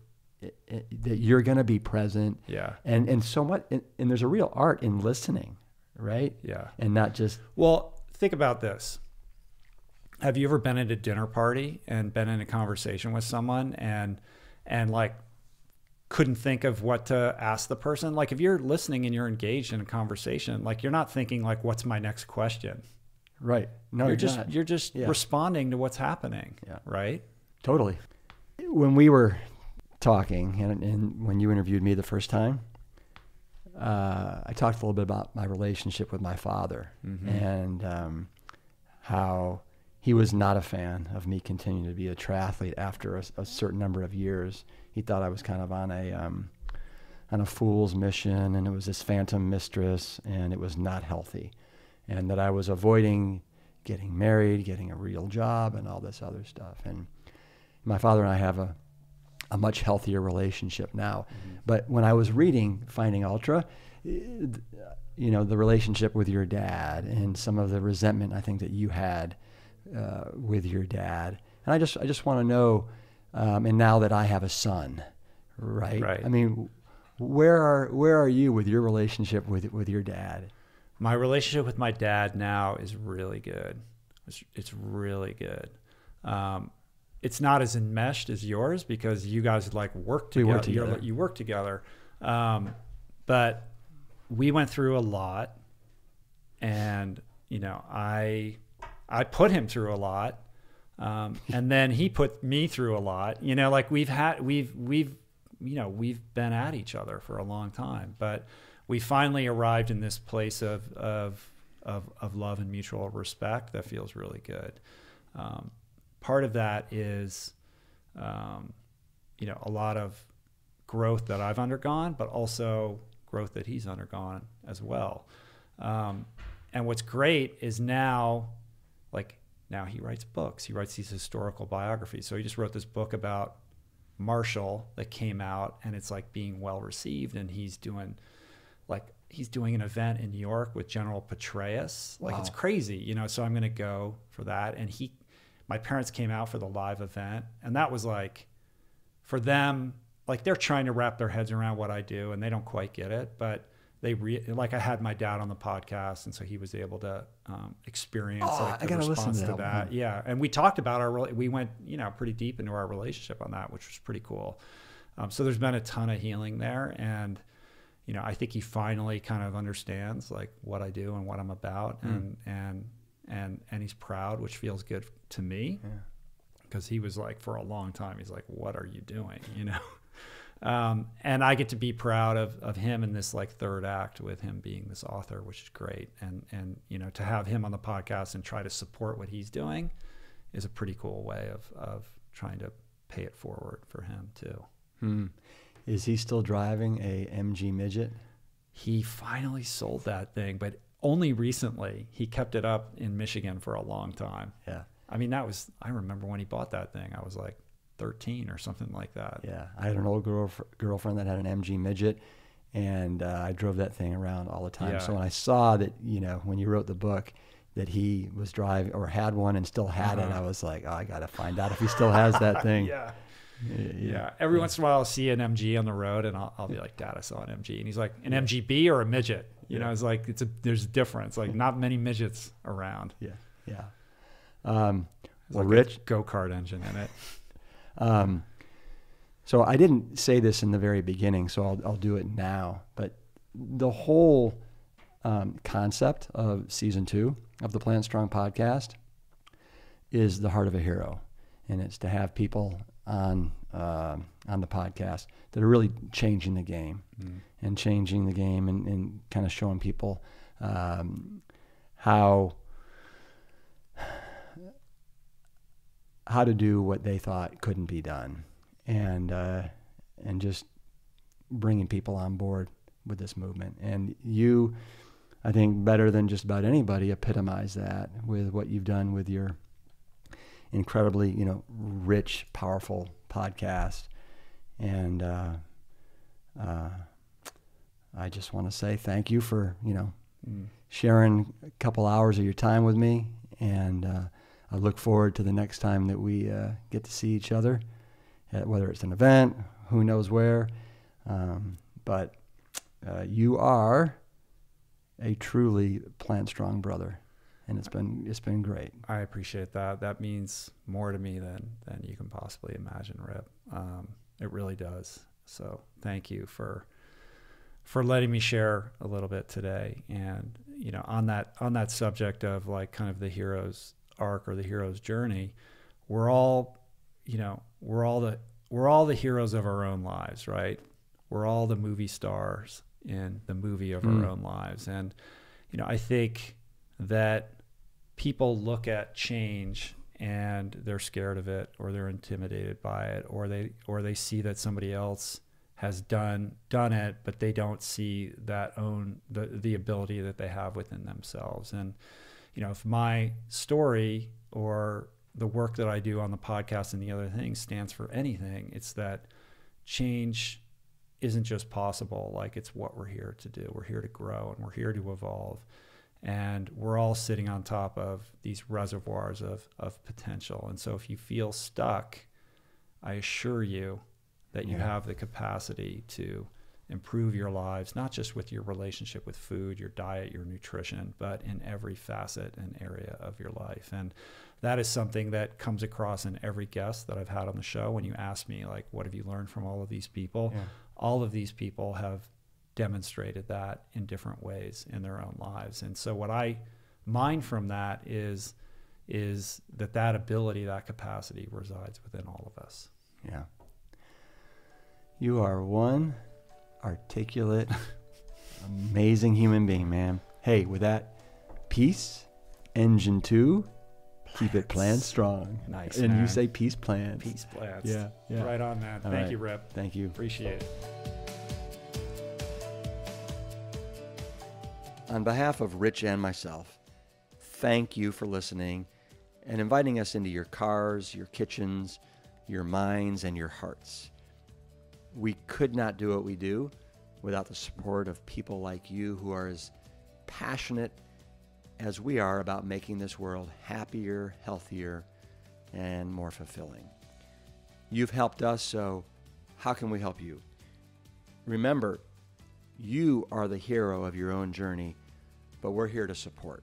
that you're going to be present. yeah And and so much. And, and there's a real art in listening, right? yeah And not just Well, think about this. Have you ever been at a dinner party and been in a conversation with someone and and like couldn't think of what to ask the person? Like if you're listening and you're engaged in a conversation, like you're not thinking like what's my next question? Right. No, you're you're just not. you're just Yeah. responding to what's happening, Yeah. right? Totally. When we were talking, and, and when you interviewed me the first time, uh, I talked a little bit about my relationship with my father Mhm. and um, how he was not a fan of me continuing to be a triathlete after a, a certain number of years. He thought I was kind of on a um, on a fool's mission, and it was this phantom mistress, and it was not healthy, and that I was avoiding getting married, getting a real job, and all this other stuff. And my father and I have a a much healthier relationship now. But when I was reading Finding Ultra, eh, you know, the relationship with your dad and some of the resentment I think that you had uh, with your dad, and I just I just want to know, um, and now that I have a son, right? Right. I mean, where are where are you with your relationship with with your dad? My relationship with my dad now is really good. It's, it's really good. Um, it's not as enmeshed as yours because you guys like work We together. work You're- together. You work together. Um, but we went through a lot, and you know, I I put him through a lot, um, and then he put me through a lot. You know, like we've had we've we've you know we've been at each other for a long time, but we finally arrived in this place of of of, of love and mutual respect that feels really good. Um, part of that is, um, you know, a lot of growth that I've undergone, but also growth that he's undergone as well. Um, and what's great is now, like now he writes books. He writes these historical biographies. So he just wrote this book about Marshall that came out, and it's like being well received. And he's doing, like, he's doing an event in New York with General Petraeus. Like, it's crazy, you know. So I'm gonna go for that. And he, my parents came out for the live event, and that was like, for them, like they're trying to wrap their heads around what I do, and they don't quite get it, but they re- like I had my dad on the podcast, and so he was able to um, experience Oh, like I the gotta listen to to that. Yeah, and we talked about our rela- we went you know pretty deep into our relationship on that, which was pretty cool. Um, so there's been a ton of healing there, and you know I think he finally kind of understands like what I do and what I'm about, Hmm. and and and and he's proud, which feels good to me Yeah. because he was like for a long time he's like what are you doing you know um, and i get to be proud of, of him in this like third act with him being this author which is great and and you know to have him on the podcast and try to support what he's doing is a pretty cool way of of trying to pay it forward for him too Hmm. Is he still driving a MG midget? he finally sold that thing but only recently he kept it up in michigan for a long time Yeah. i mean that was i remember when he bought that thing i was like 13 or something like that Yeah, I had an old girl girlfriend that had an MG midget, and uh, I drove that thing around all the time. Yeah. So when I saw that, you know, when you wrote the book, that he was driving or had one and still had it, Uh-huh. I was like, oh, I got to find out if he still has that thing. yeah yeah. Yeah. Every once in a while, I'll see an MG on the road, and I'll, I'll be like, "Dad, I saw an MG," and he's like, "An MGB or a midget?" You know, it's like it's a there's a difference. Like not many midgets around. Yeah, yeah. Um, well, like Rich, go kart engine in it. um, so I didn't say this in the very beginning, so I'll, I'll do it now. But the whole um, concept of season two of the Plant Strong podcast is the heart of a hero, and it's to have people on um on the podcast that are really changing the game and changing the game and, and kind of showing people um, how how to do what they thought couldn't be done, and uh, and just bringing people on board with this movement. And you, I think, better than just about anybody, epitomize that with what you've done with your incredibly, you know, rich, powerful podcast. And uh, uh, I just want to say thank you for, you know, Mm. sharing a couple hours of your time with me. And uh, I look forward to the next time that we uh, get to see each other, at, whether it's an event, who knows where. Um, but uh, you are a truly plant strong brother, and it's been it's been great. I appreciate that. That means more to me than than you can possibly imagine, Rip. Um, it really does. So thank you for for letting me share a little bit today. And you know, on that on that subject of like kind of the hero's arc or the hero's journey, we're all, you know, we're all the we're all the heroes of our own lives, right? We're all the movie stars in the movie of Mm. our own lives. And, you know, I think that people look at change and they're scared of it or they're intimidated by it or they or they see that somebody else has done done it but they don't see that own the the ability that they have within themselves. And you know if my story or the work that I do on the podcast and the other things stands for anything it's that change isn't just possible. Like it's what we're here to do. We're here to grow and we're here to evolve and we're all sitting on top of these reservoirs of, of potential and so if you feel stuck i assure you that you Yeah. have the capacity to improve your lives not just with your relationship with food your diet your nutrition but in every facet and area of your life and that is something that comes across in every guest that i've had on the show when you ask me like what have you learned from all of these people Yeah. all of these people have demonstrated that in different ways in their own lives and so what i mine from that is is that that ability that capacity resides within all of us Yeah. You are one articulate, amazing human being, man. Hey, with that, peace, engine two, keep it Plant Strong. Nice, And you say peace plans. peace plants Yeah. Yeah. right on man All thank right. you rip Thank you. appreciate it On behalf of Rich and myself, thank you for listening and inviting us into your cars, your kitchens, your minds, and your hearts. We could not do what we do without the support of people like you who are as passionate as we are about making this world happier, healthier, and more fulfilling. You've helped us, so how can we help you? Remember, you are the hero of your own journey, but we're here to support.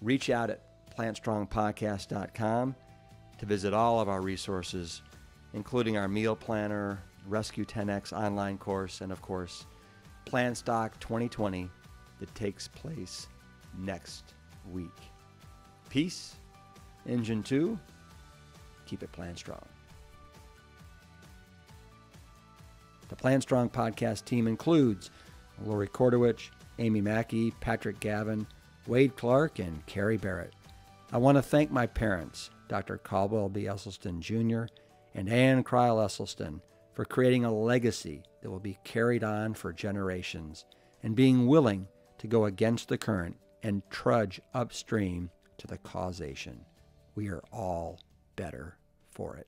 Reach out at plantstrongpodcast.com to visit all of our resources, including our meal planner, Rescue 10X online course, and of course, PlantStock 2020 that takes place next week. Peace, Engine 2, keep it Plant Strong. The Plant Strong podcast team includes Lori Kordowich, Amy Mackey, Patrick Gavin, Wade Clark, and Carrie Barrett. I want to thank my parents, Dr. Caldwell B. Esselstyn Jr. and Ann Crile Esselstyn, for creating a legacy that will be carried on for generations and being willing to go against the current and trudge upstream to the causation. We are all better for it.